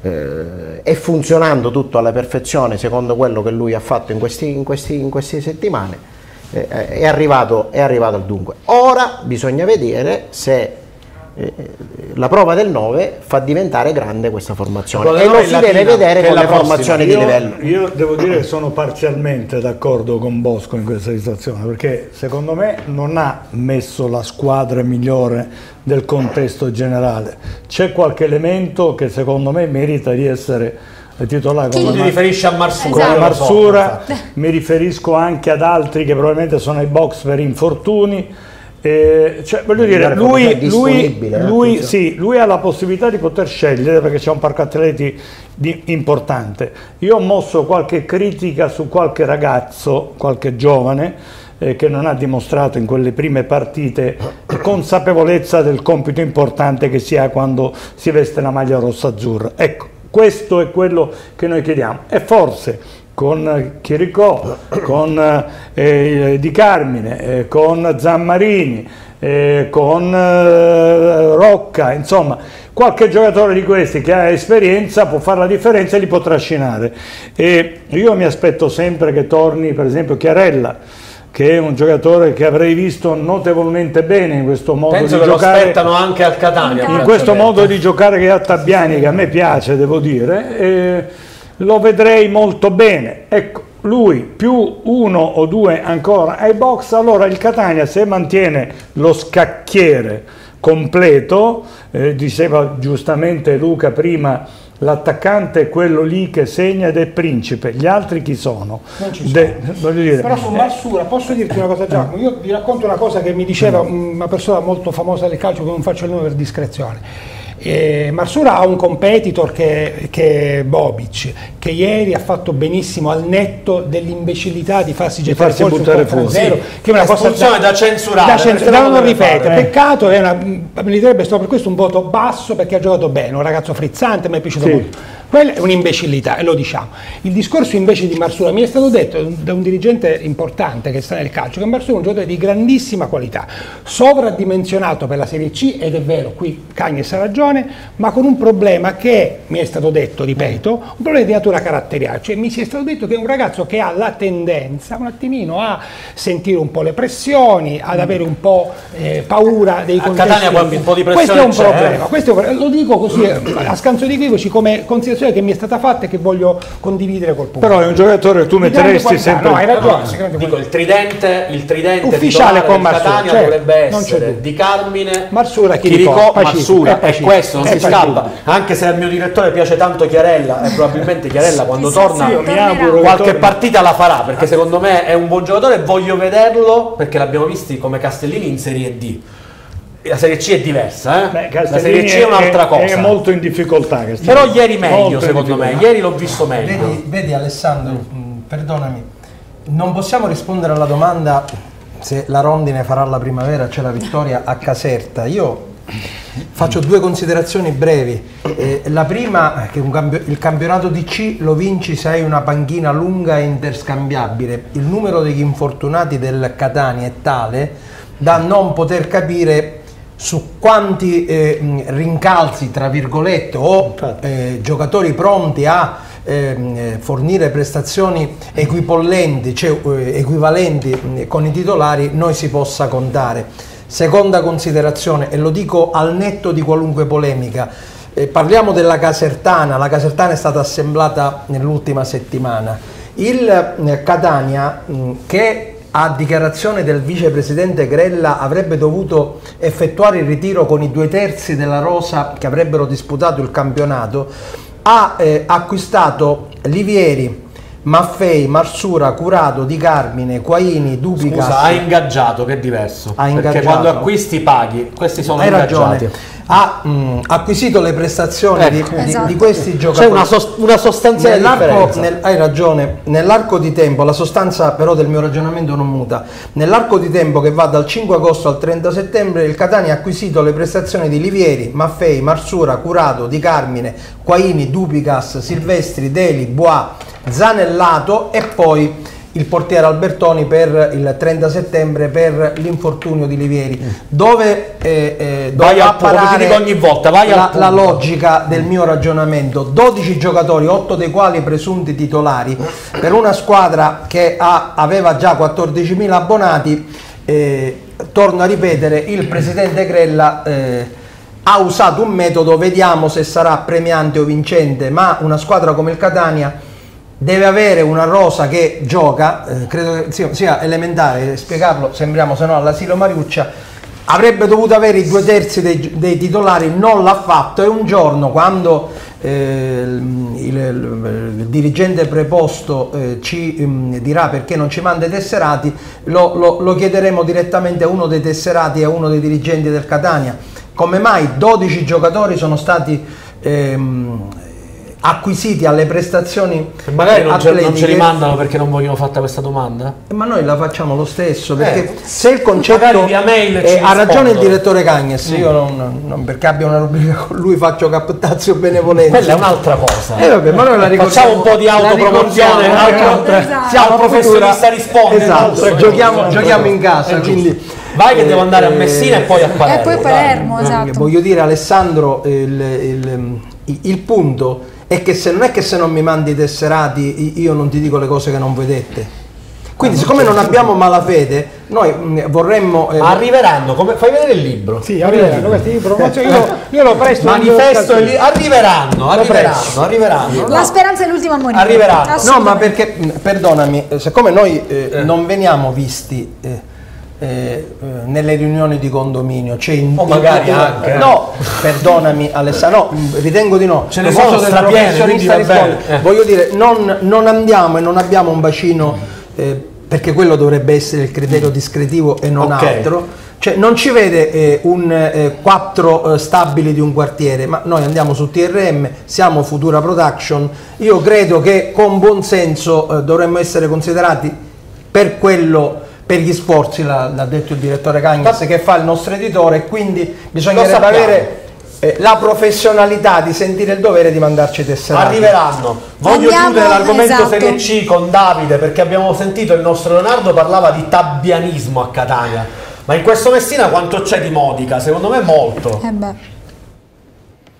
eh, e funzionando tutto alla perfezione secondo quello che lui ha fatto in, in queste settimane, è, arrivato, è arrivato al dunque. Ora bisogna vedere se eh, la prova del 9 fa diventare grande questa formazione e lo 9 si deve vedere con la le formazioni di livello. io devo dire che sono parzialmente d'accordo con Bosco in questa situazione perché secondo me non ha messo la squadra migliore del contesto generale. C'è qualche elemento che secondo me merita di essere titolare come ti riferisci a Marsura? io lo so, Marsura, infatti. mi riferisco anche ad altri che probabilmente sono ai box per infortuni. Eh, cioè, voglio dire, lui, lui, eh, lui, sì, lui ha la possibilità di poter scegliere perché c'è un parco atleti di- importante. Io ho mosso qualche critica su qualche ragazzo, qualche giovane eh, che non ha dimostrato in quelle prime partite consapevolezza del compito importante che si ha quando si veste la maglia rossa-azzurra. Ecco, questo è quello che noi chiediamo e forse con Chiricò, con eh, Di Carmine, eh, con Zammarini, eh, con eh, Rocca, insomma qualche giocatore di questi che ha esperienza può fare la differenza e li può trascinare. E io mi aspetto sempre che torni per esempio Chiarella, che è un giocatore che avrei visto notevolmente bene in questo modo Penso di che lo giocare aspettano anche al Catania. in questo modo di giocare che ha Tabiani che a me piace devo dire eh, lo vedrei molto bene ecco lui più uno o due ancora ai box allora il Catania se mantiene lo scacchiere completo, eh, diceva giustamente Luca prima, l'attaccante è quello lì che segna ed è principe, gli altri chi sono? Non ci sono. De- dire, Però su Marsura posso dirti una cosa Giacomo, io vi racconto una cosa che mi diceva una persona molto famosa del calcio che non faccio il nome per discrezione. Eh, Marsura ha un competitor che, che è Bobic, che ieri ha fatto benissimo al netto dell'imbecillità di farsi gettare farsi fuori sul buttare 4-0, fuori. che è una cosa Espulsione da censurare, da cen- perché da non non deve ripete, fare, eh. peccato, è una, meriterebbe solo per questo un voto basso perché ha giocato bene, un ragazzo frizzante, mi è piaciuto Sì. molto. Quella è un'imbecillità e lo diciamo. Il discorso invece di Marsura mi è stato detto da un dirigente importante che sta nel calcio che Marsura è un giocatore di grandissima qualità, sovradimensionato per la Serie C ed è vero, qui Cagnes ha ragione, ma con un problema che mi è stato detto, ripeto, un problema di natura caratteriale, cioè mi è stato detto che è un ragazzo che ha la tendenza un attimino a sentire un po' le pressioni, ad avere un po' eh, paura dei A contesti. Catania qualche- un po' di Questo è un pressione problema, eh. questo è un lo dico così eh, a scanso di equivoci come considerazione che mi è stata fatta e che voglio condividere col pubblico. però è un giocatore che tu metteresti sempre... no, hai ragione, No, dico il tridente, il tridente Ufficiale con Marsura, Catania certo, dovrebbe essere. Di Carmine, Marsura, Chirico, Marsura, è questo non è si Pacifico. scappa, anche se al mio direttore piace tanto Chiarella e probabilmente Chiarella quando torna qualche partita la farà perché secondo me è un buon giocatore e voglio vederlo perché l'abbiamo visti come Castellini in Serie D. La Serie C è diversa, eh? Beh, la Serie C è un'altra cosa. È molto in difficoltà. Castellini. Però ieri meglio secondo me, ieri l'ho visto meglio. Vedi, vedi Alessandro, mh, perdonami, non possiamo rispondere alla domanda se la rondine farà la primavera, c'è la vittoria a Caserta. Io faccio due considerazioni brevi. Eh, la prima è che un cambio- il campionato di C lo vinci se hai una panchina lunga e interscambiabile. Il numero degli infortunati del Catania è tale da non poter capire su quanti eh, rincalzi, tra virgolette, o eh, giocatori pronti a eh, fornire prestazioni equipollenti, cioè eh, equivalenti con i titolari, noi si possa contare. Seconda considerazione, e lo dico al netto di qualunque polemica, eh, parliamo della Casertana, la Casertana è stata assemblata nell'ultima settimana. Il eh, Catania, che a dichiarazione del vicepresidente Grella avrebbe dovuto effettuare il ritiro con i due terzi della rosa che avrebbero disputato il campionato, ha eh, acquistato Livieri, Maffei, Marsura, Curato, Di Carmine, Quaini, Dupicas. Scusa, ha ingaggiato, che è diverso. Ha Perché ingaggiato. quando acquisti paghi, questi sono Hai ingaggiati. ragione. Ha mh, acquisito le prestazioni di, Ecco. di- Esatto. di questi C'è giocatori. una, sos- una sostanziale differenza. nel- hai ragione, nell'arco di tempo, la sostanza però del mio ragionamento non muta, nell'arco di tempo che va dal 5 agosto al 30 settembre il Catania ha acquisito le prestazioni di Livieri, Maffei, Marsura, Curato, Di Carmine, Quaini, Dupicas, Silvestri, Deli, Bois, Zanellato e poi il portiere Albertoni per il 30 settembre per l'infortunio di Livieri, dove eh, eh, Vai ti apparare dico ogni volta, vai la, la logica del mio ragionamento. 12 giocatori, 8 dei quali presunti titolari, per una squadra che ha- aveva già 14.000 abbonati, eh, torno a ripetere, il presidente Grella eh, ha usato un metodo, vediamo se sarà premiante o vincente, ma una squadra come il Catania deve avere una rosa che gioca, eh, credo che sia, elementare spiegarlo, sembriamo se no all'asilo Mariuccia, avrebbe dovuto avere i due terzi dei, dei titolari, non l'ha fatto e un giorno quando eh, il, il- il dirigente preposto eh, ci mm, dirà perché non ci manda i tesserati, lo, lo- lo chiederemo direttamente a uno dei tesserati e a uno dei dirigenti del Catania. Come mai 12 giocatori sono stati ehm, acquisiti alle prestazioni Magari non, ce- non ce li atletiche? mandano perché non vogliono fatta questa domanda? Ma noi la facciamo lo stesso, perché Eh, se il concetto via mail eh, ha ragione il direttore Cagnes, Mm. io non, non perché abbia una rubrica con lui faccio captazio benevolenza. Quella è un'altra cosa. Eh vabbè, ma noi la. Facciamo un po' di autopromozione, eh, oltre- esatto. siamo professionista risponde. Esatto, giochiamo, È giochiamo in casa, quindi Vai che devo andare a eh, Messina e poi a Palermo. E poi dai. Palermo, eh, esatto. Voglio dire Alessandro, il, il- il punto è che se non è che se non mi mandi i tesserati io non ti dico le cose che non vedete. Quindi siccome non abbiamo malafede, noi mh, vorremmo... eh, Arriveranno, come, fai vedere il libro. Sì, arriveranno questi libri, io, lo- io lo presto Manifesto e li- arriveranno, arriveranno, arriveranno. La speranza è l'ultima a morire. Arriveranno. No, ma perché, mh, perdonami, eh, siccome noi eh, non veniamo visti eh, nelle riunioni di condominio. C'è in, O magari in- anche, eh. No, perdonami Alessandro, no, ritengo di no. Ce ne sono professionista risponde. Eh. Voglio dire, non, non andiamo e non abbiamo un bacino, eh, perché quello dovrebbe essere il criterio discretivo e non Ok. altro. Cioè, non ci vede eh, un eh, quattro eh, stabili di un quartiere, ma noi andiamo su TRM, siamo Futura Production. Io credo che con buon senso eh, dovremmo essere considerati per quello, per gli sforzi, l'ha, l'ha detto il direttore Cagnas, che fa il nostro editore, e quindi bisognerebbe avere eh, la professionalità di sentire il dovere di mandarci tesserati. Arriveranno. Voglio Andiamo- chiudere l'argomento esatto. Serie C con Davide perché abbiamo sentito il nostro Leonardo parlava di tabbianismo a Catania. Ma in questo Messina quanto c'è di modica? Secondo me molto. Eh beh.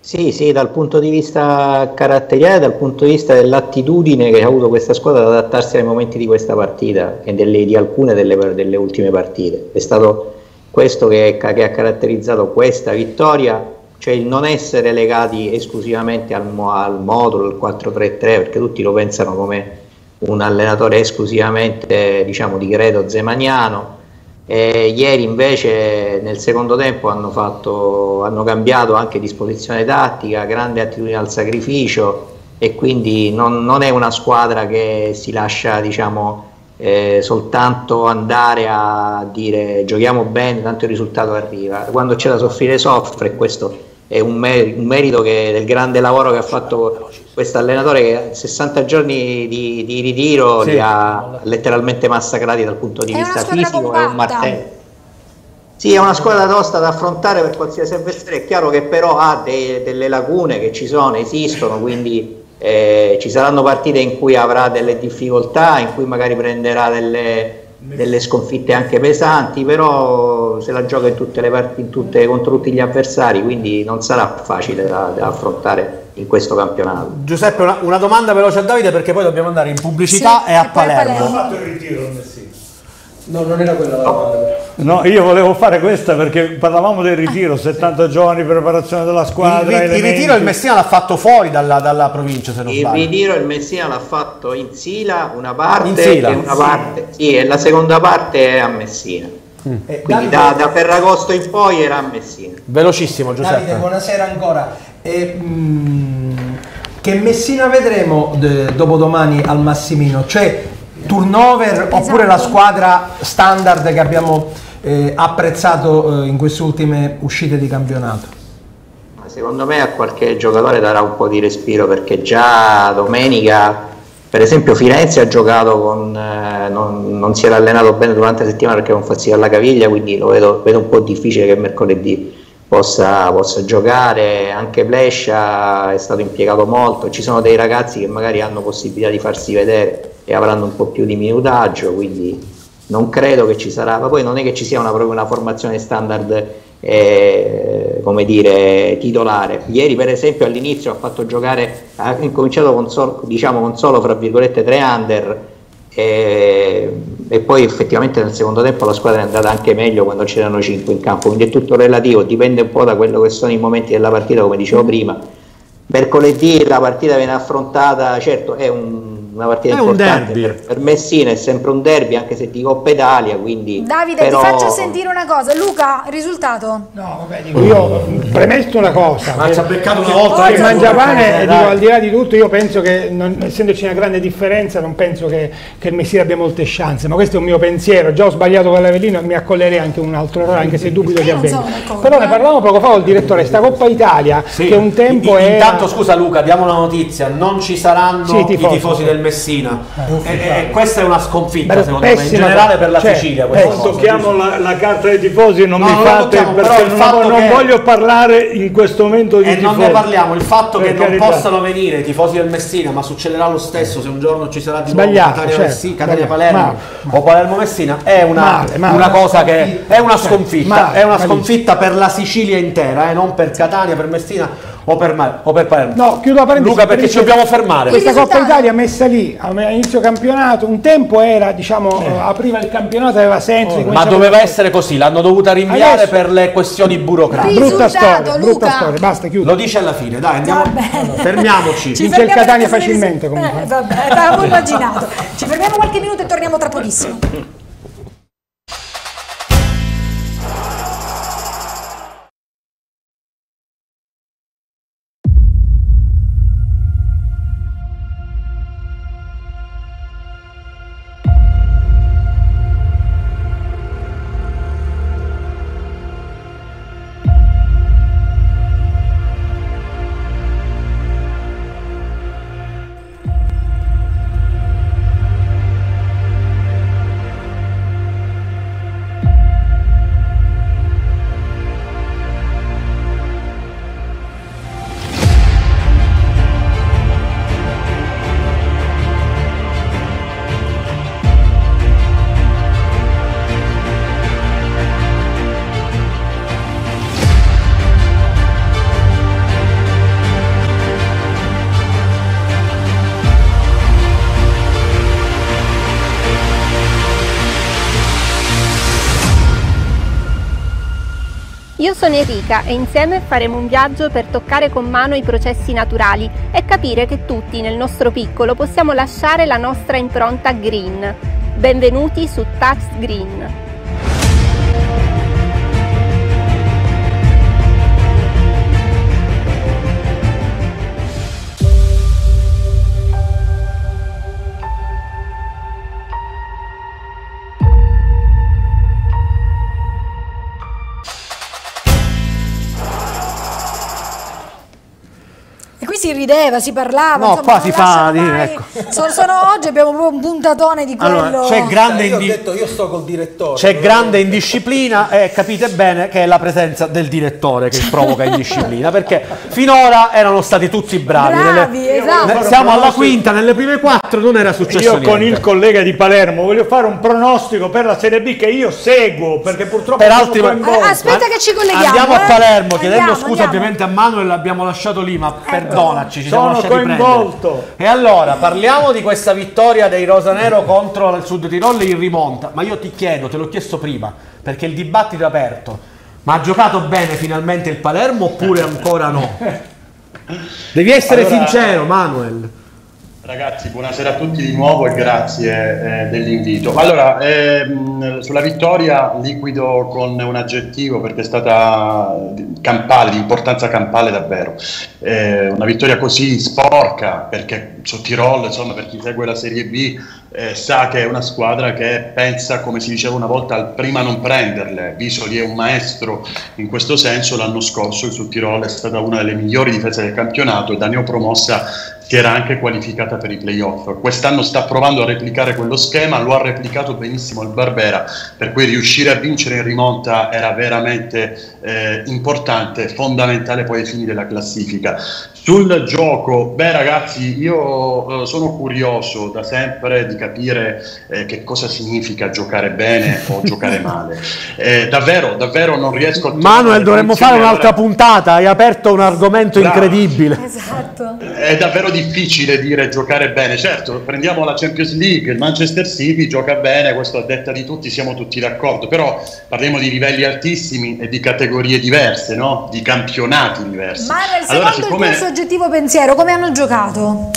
Sì, sì, dal punto di vista caratteriale, dal punto di vista dell'attitudine che ha avuto questa squadra ad adattarsi ai momenti di questa partita e delle- di alcune delle, delle ultime partite. È stato questo che, che ha caratterizzato questa vittoria, cioè il non essere legati esclusivamente al, al modulo, al 4-3-3, perché tutti lo pensano come un allenatore esclusivamente diciamo, di credo zemaniano. E ieri invece nel secondo tempo hanno, fatto, hanno cambiato anche disposizione tattica, grande attitudine al sacrificio e quindi non, non è una squadra che si lascia diciamo, eh, soltanto andare a dire giochiamo bene, tanto il risultato arriva. Quando c'è da soffrire soffre e questo è un, mer- un merito che- del grande lavoro che ha fatto questo allenatore che a 60 giorni di, di ritiro Sì. li ha letteralmente massacrati dal punto di È vista fisico, è un compatta. martello. Sì, è una squadra tosta da affrontare per qualsiasi avversario, è chiaro che però ha dei- delle lacune che ci sono, esistono, quindi eh, ci saranno partite in cui avrà delle difficoltà, in cui magari prenderà delle, delle sconfitte anche pesanti, però se la gioca in tutte le parti, in tutte- contro tutti gli avversari, quindi non sarà facile da, da affrontare in questo campionato. Giuseppe, una, una domanda veloce a Davide perché poi dobbiamo andare in pubblicità Sì, e a Palermo. Palermo. fatto il ritiro il Messina. No, non era quella la domanda. No, io volevo fare questa perché parlavamo del ritiro, 70 giorni, preparazione della Il, squadra. il elementi. ritiro il Messina l'ha fatto fuori dalla, dalla provincia se non Il sbaglio. ritiro il Messina l'ha fatto in Sila una parte In Sila. e una parte, sì, e la seconda parte è a Messina. Eh, Quindi Davide- da, da Ferragosto in poi era a Messina. Velocissimo Davide, Giuseppe. buonasera ancora. E, mm, che Messina vedremo de- dopodomani al Massimino? Cioè turnover oppure la squadra standard che abbiamo eh, apprezzato eh, in queste ultime uscite di campionato? Secondo me a qualche giocatore darà un po' di respiro perché già domenica, per esempio Firenze ha giocato con, eh, non, non si era allenato bene durante la settimana perché non fastidio alla caviglia, quindi lo vedo, vedo un po' difficile che mercoledì possa, possa giocare, anche Blescia è stato impiegato molto, ci sono dei ragazzi che magari hanno possibilità di farsi vedere e avranno un po' più di minutaggio, quindi non credo che ci sarà, ma poi non è che ci sia una, proprio una formazione standard, eh, come dire, titolare. Ieri per esempio all'inizio ha fatto giocare, ha incominciato con solo, diciamo, con solo fra virgolette tre under e, e poi effettivamente nel secondo tempo la squadra è andata anche meglio quando c'erano cinque in campo, quindi è tutto relativo, dipende un po' da quello che sono i momenti della partita, come dicevo prima. Mercoledì la partita viene affrontata, certo è un- una partita È un importante derby. per, per Messina, è sempre un derby anche se di Coppa Italia, quindi Davide, però- ti faccio sentire una cosa. Luca, risultato? No, vabbè, dico io premesso una cosa. Ma ci ha beccato una volta che che- Mangiapane, Eh, dico, al di là di tutto, io penso che, non- essendoci una grande differenza, non penso che, che il Messina abbia molte chance, ma questo è un mio pensiero. Già ho sbagliato con l'Avellino e mi accollerei anche un altro errore, anche se dubito che avvenga. d'accordo, Però ne eh. parlavamo poco fa col direttore, sta Coppa Italia, Sì. che un tempo I- era... Intanto scusa Luca, diamo una notizia, non ci saranno Sì, i i tifosi. tifosi del Messina. E, e questa è una sconfitta Beh, secondo me, in generale per la Cioè, Sicilia. cosa. Tocchiamo la, la carta dei tifosi, non No, mi non fate tocchiamo, perché il non, fatto non che- voglio parlare in questo momento di E tifosi. non ne parliamo, il fatto Per che non carità. possano venire i tifosi del Messina, ma succederà lo stesso se un giorno ci sarà di nuovo Sbagliato, Catania, certo, o Palermo Messina, è una, Male, male. una cosa che è una sconfitta, Male, è una sconfitta per la Sicilia intera, eh, non per Catania, per Messina o per, Ma- o per Palermo. No, chiudo la parentesi. Luca perché ci dobbiamo fermare. Questa Coppa? Italia messa lì a inizio campionato, un tempo era, diciamo, eh, apriva il campionato, aveva senso. Ma cominciava- doveva essere così, l'hanno dovuta rinviare Adesso- per le questioni burocratiche. Brutta storia, brutta storia, basta, chiudo. Lo dice alla fine, dai, andiamo. Fermiamoci. Ci Vince il Catania facilmente, comunque. Eh, vabbè, l'avevo immaginato. Ci fermiamo qualche minuto e torniamo tra pochissimo. Sono Enrica e insieme faremo un viaggio per toccare con mano i processi naturali e capire che tutti nel nostro piccolo possiamo lasciare la nostra impronta green. Benvenuti su Tax Green. Si rideva, si parlava. No, insomma, qua si fa di- ecco. Sono, sono- oggi abbiamo proprio un puntatone di quello. Allora, c'è grande io ho indi- detto io sto col direttore. C'è grande indisciplina e capite bene che è la presenza del direttore che provoca indisciplina perché finora erano stati tutti bravi. Bravi, Nelle- esatto. ne- siamo alla quinta, nelle prime quattro non era successo Io niente. con il collega di Palermo voglio fare un pronostico per la Serie B che io seguo perché purtroppo Per altri- Aspetta che ci colleghiamo. Andiamo a eh. Palermo chiedendo Andiamo, scusa andiamo. ovviamente a Manuel, l'abbiamo lasciato lì, ma perdonaci, ci Sono lasciati prendere. coinvolto. E allora, parliamo di questa vittoria dei Rosanero contro il Sud Tirol in rimonta, ma io ti chiedo, te l'ho chiesto prima, perché il dibattito è aperto, ma ha giocato bene finalmente il Palermo oppure ancora no? Devi essere Allora- sincero, Manuel. Ragazzi, buonasera a tutti di nuovo e grazie eh, dell'invito. Allora, ehm, sulla vittoria liquido con un aggettivo perché è stata di- campale, di importanza campale davvero. Eh, una vittoria così sporca perché su Tirol, insomma, per chi segue la Serie B eh, sa che è una squadra che pensa, come si diceva una volta, al prima non prenderle. Visoli è un maestro in questo senso. L'anno scorso il Tirol è stata una delle migliori difese del campionato e da neopromossa si era anche qualificata per i playoff. Quest'anno sta provando a replicare quello schema, lo ha replicato benissimo il Barbera, per cui riuscire a vincere in rimonta era veramente eh, importante, fondamentale poi ai fini della classifica. Sul gioco, beh ragazzi, io eh, sono curioso da sempre di capire eh, che cosa significa giocare bene o giocare male. Eh, davvero, davvero non riesco a... Manuel, dovremmo fare Allora, un'altra puntata, hai aperto un argomento Bravo. incredibile. Esatto. È davvero difficile dire giocare bene. Certo, prendiamo la Champions League, il Manchester City gioca bene, questo a detta di tutti, siamo tutti d'accordo, però parliamo di livelli altissimi e di categorie diverse, no? di campionati diversi. Manuel, Allora, siccome- il tuo soggettivo pensiero, come hanno giocato?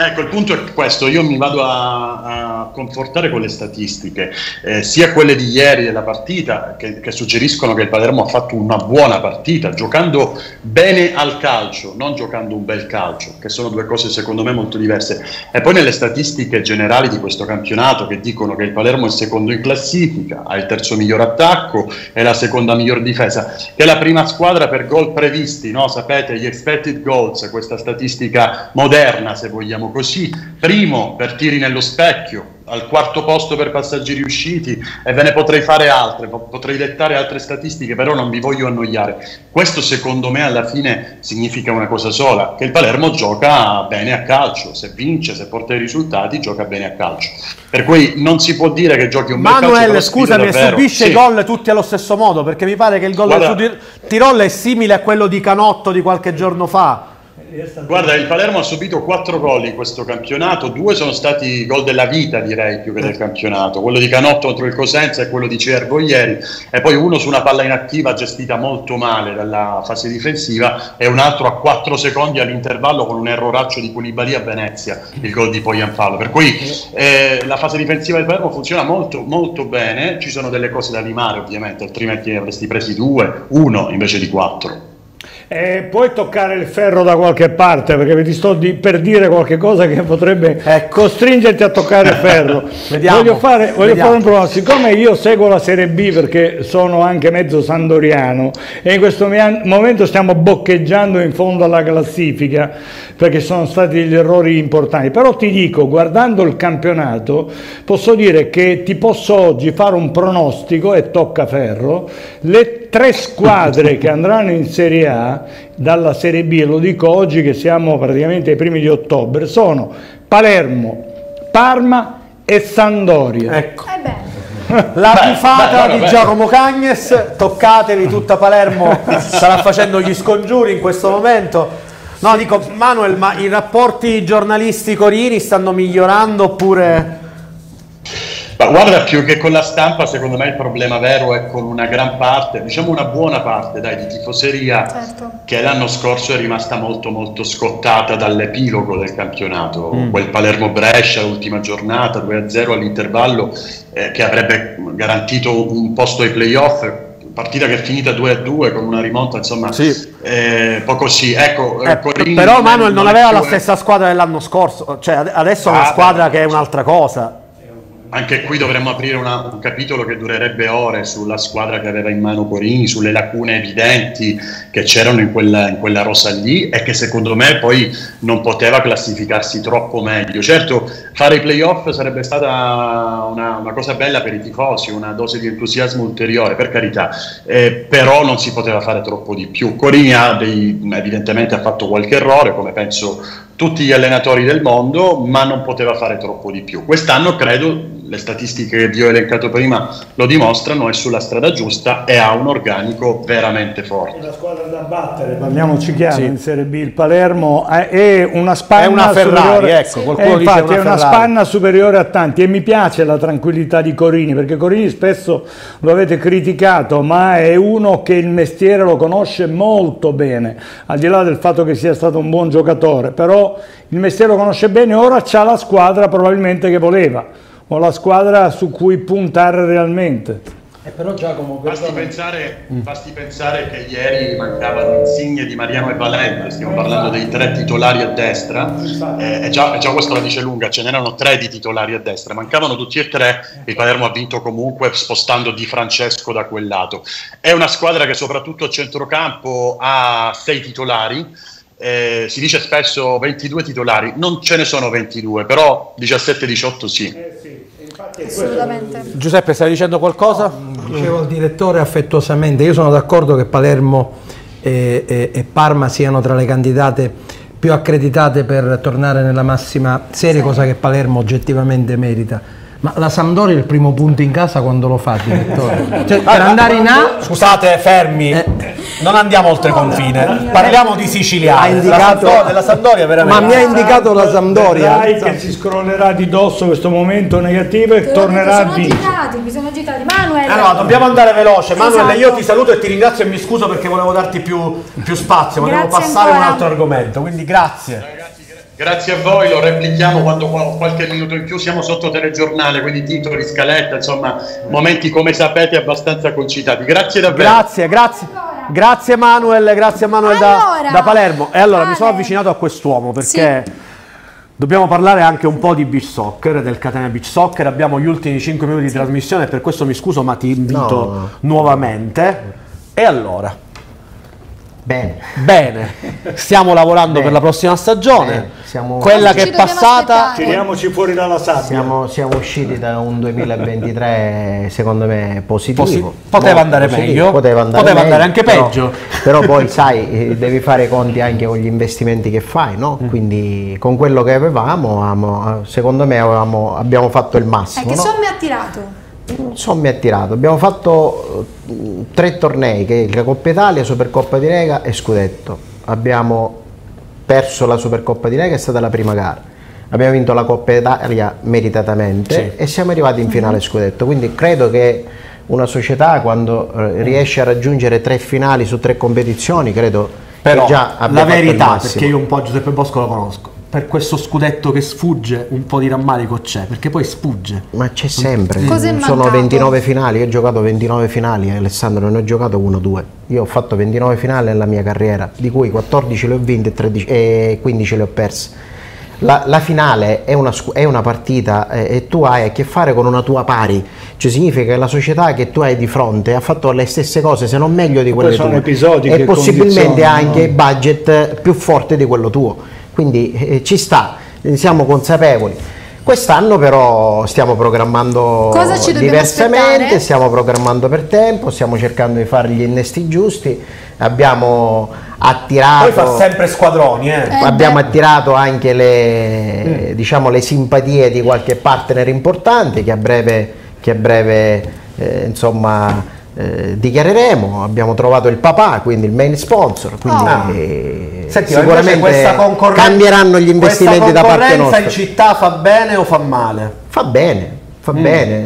Ecco, il punto è questo, io mi vado a, a confortare con le statistiche, eh, sia quelle di ieri della partita, che, che suggeriscono che il Palermo ha fatto una buona partita, giocando bene al calcio, non giocando un bel calcio, che sono due cose secondo me molto diverse. E poi nelle statistiche generali di questo campionato che dicono che il Palermo è secondo in classifica, ha il terzo miglior attacco e la seconda miglior difesa, che è la prima squadra per gol previsti, no? sapete, gli expected goals, questa statistica moderna se vogliamo così, primo per tiri nello specchio, al quarto posto per passaggi riusciti e ve ne potrei fare altre, po- potrei dettare altre statistiche, però non vi voglio annoiare. Questo secondo me alla fine significa una cosa sola, che il Palermo gioca bene a calcio, se vince, se porta i risultati, gioca bene a calcio. Per cui non si può dire che giochi un bel calcio, Manuel, scusami, subisce Sì. i gol tutti allo stesso modo, perché mi pare che il gol Guarda- del Sud Tirol è simile a quello di Canotto di qualche giorno fa. Guarda, il Palermo ha subito quattro gol in questo campionato, due sono stati gol della vita direi più che del campionato, quello di Canotto contro il Cosenza e quello di Cervo ieri. E poi uno su una palla inattiva gestita molto male dalla fase difensiva e un altro a quattro secondi all'intervallo con un erroraccio di Koulibaly a Venezia, il gol di Poyanfalo. Per cui eh, la fase difensiva del Palermo funziona molto, molto bene, ci sono delle cose da limare ovviamente, altrimenti ne avresti presi due, uno invece di quattro. Eh, puoi toccare il ferro da qualche parte perché ti sto di- per dire qualche cosa che potrebbe costringerti a toccare il ferro. Vediamo, voglio fare, voglio fare un pronostico. Siccome io seguo la Serie B perché sono anche mezzo sandoriano e in questo momento stiamo boccheggiando in fondo alla classifica perché sono stati degli errori importanti. Però ti dico, guardando il campionato, posso dire che ti posso oggi fare un pronostico e tocca ferro. Le tre squadre che andranno in Serie A dalla Serie B, e lo dico oggi che siamo praticamente ai primi di ottobre, sono Palermo, Parma e Sandoria. Ecco. Eh La beh, di beh. Giacomo Cagnes, toccatevi tutta Palermo, starà facendo gli scongiuri in questo momento. No, dico Manuel, ma i rapporti giornalisti corini stanno migliorando oppure... Ma guarda, più che con la stampa, secondo me il problema vero è con una gran parte, diciamo una buona parte dai, di tifoseria Certo. che l'anno scorso è rimasta molto molto scottata dall'epilogo del campionato, Mm. quel Palermo-Brescia, l'ultima giornata, 2-0 all'intervallo, eh, che avrebbe garantito un posto ai playoff, partita che è finita 2-2 con una rimonta, insomma, eh, poco sì. Ecco, eh, Eh, Corini però Manuel non è aveva la stessa squadra dell'anno scorso, cioè ad- adesso ha una Ah, squadra che è un'altra cosa. Anche qui dovremmo aprire una- un capitolo che durerebbe ore sulla squadra che aveva in mano Corini, sulle lacune evidenti che c'erano in quella, in quella rosa lì e che secondo me poi non poteva classificarsi troppo meglio. Certo, fare i playoff sarebbe stata una, una cosa bella per i tifosi, una dose di entusiasmo ulteriore, per carità, eh, però non si poteva fare troppo di più. Corini ha dei- evidentemente ha fatto qualche errore, come penso tutti gli allenatori del mondo, ma non poteva fare troppo di più. Quest'anno credo le statistiche che vi ho elencato prima lo dimostrano, è sulla strada giusta e ha un organico veramente forte. La squadra da battere, parliamoci chiaro, in Serie B il Palermo è- è una spanna È una Ferrari, superiore, ecco, qualcuno Eh, dice infatti una è una Ferrari. spanna superiore a tanti e mi piace la tranquillità di Corini perché Corini spesso lo avete criticato ma è uno che il mestiere lo conosce molto bene al di là del fatto che sia stato un buon giocatore però il mestiere lo conosce bene ora c'ha la squadra probabilmente che voleva o la squadra su cui puntare realmente. Però Giacomo Basti pensare, basti pensare che ieri mancavano Insigne di Mariano e Valente, stiamo parlando dei tre titolari a destra, eh, e già, e già questo la dice lunga, ce n'erano tre di titolari a destra, mancavano tutti e tre, il Palermo ha vinto comunque spostando Di Francesco da quel lato. È una squadra che soprattutto a centrocampo ha sei titolari, eh, si dice spesso 22 titolari, non ce ne sono 22, però 17-18 sì. Assolutamente. Giuseppe, stai dicendo qualcosa? Dicevo al direttore affettuosamente, io sono d'accordo che Palermo e, e- e Parma siano tra le candidate più accreditate per tornare nella massima serie, cosa che Palermo oggettivamente merita. Ma la Sampdoria è il primo punto in casa quando lo fa, direttore? Cioè, per andare in A... Scusate, fermi, non andiamo oltre confine, parliamo di siciliani. Ha indicato- La Sampdoria- della Sampdoria veramente. Ma mi ha indicato la Sampdoria. Vedrai che si scrollerà di dosso questo momento negativo e tornerà a sono vincere. agitati, mi sono agitati. Manuel. Allora, dobbiamo andare veloce. Manuel, Esatto. io ti saluto e ti ringrazio e mi scuso perché volevo darti più, più spazio, volevo Grazie passare a un ancora. altro argomento, quindi grazie. Grazie a voi, lo replichiamo quando qua- qualche minuto in più siamo sotto telegiornale, quindi titoli, scaletta, insomma, momenti come sapete abbastanza concitati. Grazie davvero. Grazie, grazie. Grazie Manuel, grazie Manuel da- Allora, da, Palermo. E allora mi sono avvicinato a quest'uomo perché dobbiamo parlare anche un po' di beach soccer, del Catania Beach Soccer. Abbiamo gli ultimi 5 minuti di trasmissione e per questo mi scuso ma ti invito No. nuovamente. E allora? Bene. Bene, stiamo lavorando per la prossima stagione. Bene, siamo- Quella che è passata. Tiriamoci fuori dalla sabbia. Siamo, siamo usciti da un 2023 secondo me positivo. Posi- poteva Molto andare positivo, meglio, poteva andare, poteva meglio, andare anche però- peggio. Però poi sai, eh, devi fare i conti anche con gli investimenti che fai, no? Mm. Quindi con quello che avevamo, secondo me avevamo- abbiamo fatto il Eh, massimo. che no? somme ha tirato? Somme attirato. Abbiamo fatto eh, tre tornei, che è la Coppa Italia, Supercoppa di Lega e Scudetto. Abbiamo perso la Supercoppa di Lega, è stata la prima gara. Abbiamo vinto la Coppa Italia meritatamente Sì. e siamo arrivati in finale Scudetto. Quindi credo che una società quando eh, riesce a raggiungere tre finali su tre competizioni, credo Però che già abbia la verità, perché io un po' Giuseppe Bosco lo conosco, per questo scudetto che sfugge un po' di rammarico c'è, perché poi sfugge. Ma c'è sempre, Cos'è sono mancato? 29 finali, io ho giocato 29 finali, Alessandro non ne ho giocato 1-2, io ho fatto 29 finali nella mia carriera, di cui 14 le ho vinte e, 13 e 15 le ho perse. La, la finale è una, scu- è una partita eh, e tu hai a che fare con una tua pari, cioè significa che la società che tu hai di fronte ha fatto le stesse cose, se non meglio di quelle sono tue episodi e che possibilmente anche no? budget più forte di quello tuo, quindi eh, ci sta, eh, siamo consapevoli. Quest'anno però stiamo programmando Cosa ci dobbiamo diversamente, aspettare? stiamo programmando per tempo, stiamo cercando di fare gli innesti giusti, abbiamo attirato... Poi fa sempre squadroni, eh. Abbiamo attirato anche le, diciamo, le simpatie di qualche partner importante che a breve, che a breve eh, insomma, eh, dichiareremo. Abbiamo trovato il papà, quindi il main sponsor, quindi Ah. eh, Senti, sicuramente cambieranno gli investimenti da parte concorrenza nostra. in città fa bene o fa male? Fa bene, fa bene.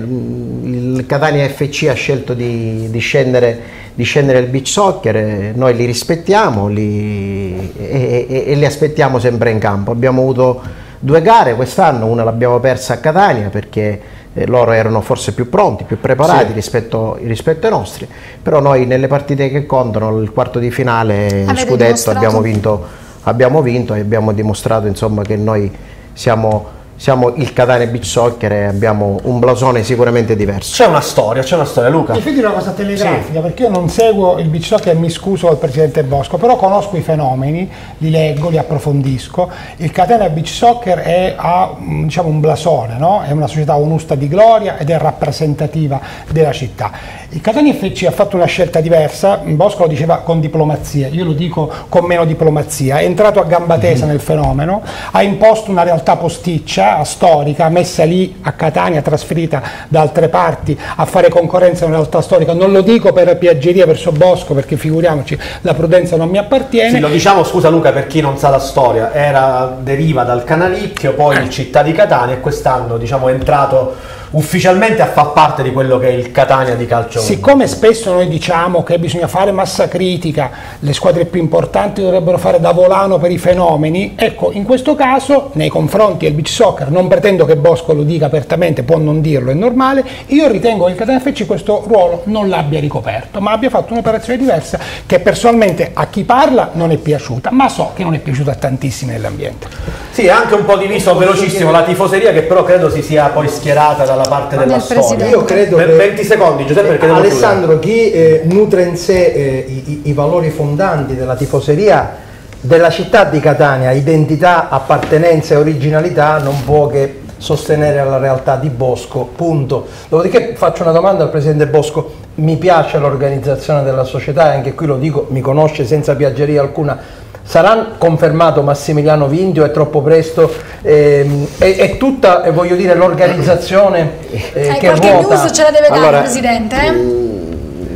Il Catania FC ha scelto di, di scendere, di scendere il beach soccer, e noi li rispettiamo li, e, e- e li aspettiamo sempre in campo. Abbiamo avuto due gare quest'anno, una l'abbiamo persa a Catania perché eh, loro erano forse più pronti, più preparati Sì. rispetto, rispetto ai nostri, però noi nelle partite che contano, il quarto di finale, il scudetto, abbiamo vinto, abbiamo vinto e abbiamo dimostrato insomma, che noi siamo, siamo il Catania Beach Soccer e abbiamo un blasone sicuramente diverso. C'è una storia, c'è una storia, Luca. Ti fidi una cosa telegrafica, perché io non seguo il beach soccer e mi scuso al presidente Bosco, però conosco i fenomeni, li leggo, li approfondisco. Il Catania Beach Soccer è, ha mm, diciamo, un blasone, no? è una società onusta di gloria ed è rappresentativa della città. Il Catania FC ha fatto una scelta diversa, Bosco lo diceva con diplomazia, io lo dico con meno diplomazia, è entrato a gamba tesa nel fenomeno, ha imposto una realtà posticcia, storica, messa lì a Catania, trasferita da altre parti a fare concorrenza a una realtà storica. Non lo dico per piaggeria verso Bosco, perché figuriamoci, la prudenza non mi appartiene. Sì, lo diciamo, scusa Luca, per chi non sa la storia, era, deriva dal Canalicchio, poi Città di Catania e quest'anno diciamo, è entrato ufficialmente a far parte di quello che è il Catania di calcio. Siccome spesso noi diciamo che bisogna fare massa critica, le squadre più importanti dovrebbero fare da volano per i fenomeni, ecco, in questo caso, nei confronti del beach soccer, non pretendo che Bosco lo dica apertamente, può non dirlo, è normale, io ritengo che il Catania FC questo ruolo non l'abbia ricoperto, ma abbia fatto un'operazione diversa che personalmente a chi parla non è piaciuta, ma so che non è piaciuta a tantissimi nell'ambiente. Sì, anche un po' diviso velocissimo la tifoseria che però credo si sia poi schierata dalla parte della storia. Io credo Per che 20 secondi, Giuseppe, perché devo Alessandro, chi eh, nutre in sé eh, i, i- i valori fondanti della tifoseria della città di Catania, identità, appartenenza e originalità, non può che sostenere la realtà di Bosco, punto. Dopodiché faccio una domanda al Presidente Bosco, mi piace l'organizzazione della società e anche qui lo dico, mi conosce senza piaggeria alcuna. Sarà confermato Massimiliano Vindio? È troppo presto? Ehm, è, è tutta, eh, voglio dire, l'organizzazione eh, Eh, che qualche ruota? news ce la deve dare, Allora, Presidente. eh?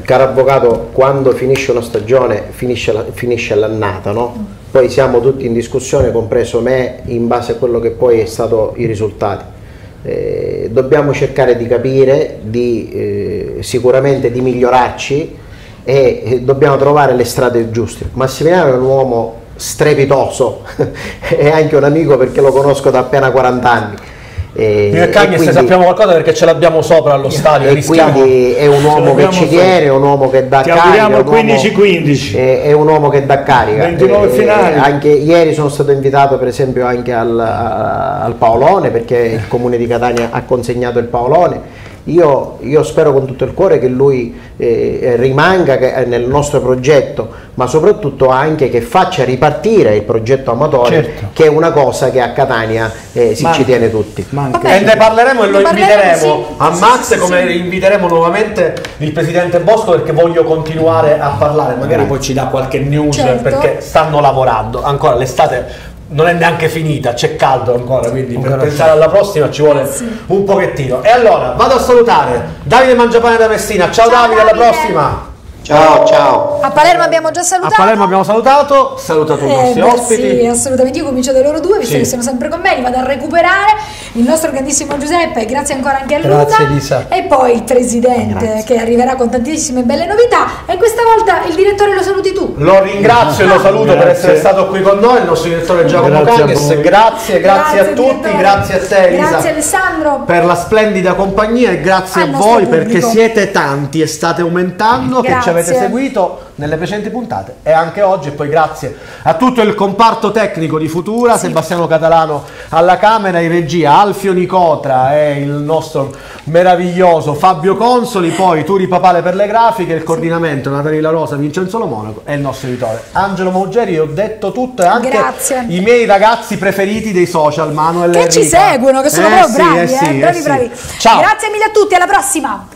Caro avvocato, quando finisce una stagione finisce, la- finisce l'annata, no? Poi siamo tutti in discussione, compreso me, in base a quello che poi è stato i risultati. Eh, dobbiamo cercare di capire, di, eh, sicuramente di migliorarci e dobbiamo trovare le strade giuste. Massimiliano è un uomo strepitoso, è anche un amico perché lo conosco da appena 40 anni. E, e quindi- sappiamo qualcosa perché ce l'abbiamo sopra allo stadio. e rischiamo- quindi è un uomo che ci tiene, è un uomo che dà carica, auguriamo è un uomo- 15-15. È, è un uomo che dà carica. 29 Eh, finali. anche ieri sono stato invitato per esempio anche al, al Paolone perché il comune di Catania ha consegnato il Paolone. Io, io spero con tutto il cuore che lui eh, rimanga che- nel nostro progetto, ma soprattutto anche che faccia ripartire il progetto amatore, Certo. che è una cosa che a Catania eh, si Manca. ci tiene tutti. E ne parleremo e lo inviteremo sì. a Max sì, come sì. inviteremo nuovamente il presidente Bosco perché voglio continuare a parlare, magari poi ci dà qualche news Certo. perché stanno lavorando, ancora l'estate non è neanche finita, c'è caldo ancora, quindi per pensare alla prossima ci vuole un pochettino. E allora vado a salutare Davide Mangiapane da Messina, ciao, Davide, alla Davide. prossima! Ciao, ciao. A Palermo abbiamo già A salutato. Palermo abbiamo salutato, salutato i Eh, nostri beh, ospiti. Sì, assolutamente. Io comincio da loro due, visto Sì. che sono sempre con me, li vado a recuperare. Il nostro grandissimo Giuseppe, grazie ancora anche a Luca. Grazie, Elisa. E poi il presidente che arriverà con tantissime belle novità. E questa volta il direttore lo saluti tu. Lo ringrazio e lo saluto per Grazie. essere stato qui con noi, il nostro direttore Giacomo Grazie a voi. Grazie, grazie, a tutti, direttore. grazie a te Elisa. Grazie Alessandro. per la splendida compagnia e grazie Al a voi pubblico. perché siete tanti e state aumentando, che ci Grazie. Avete seguito nelle precedenti puntate e anche oggi e poi grazie a tutto il comparto tecnico di Futura, Sebastiano Catalano alla Camera, in regia Alfio Nicotra e il nostro meraviglioso Fabio Consoli, poi Turi Papale per le grafiche, il coordinamento Natalia La Rosa, Vincenzo Lo Monaco e il nostro editore Angelo Maugeri, io ho detto tutto e anche Grazie. i miei ragazzi preferiti dei social, Manuel e Che ci Enrica. seguono, che sono Eh proprio sì, bravi, eh eh, sì, eh bravi, sì. bravi. Ciao. Grazie mille a tutti, alla prossima.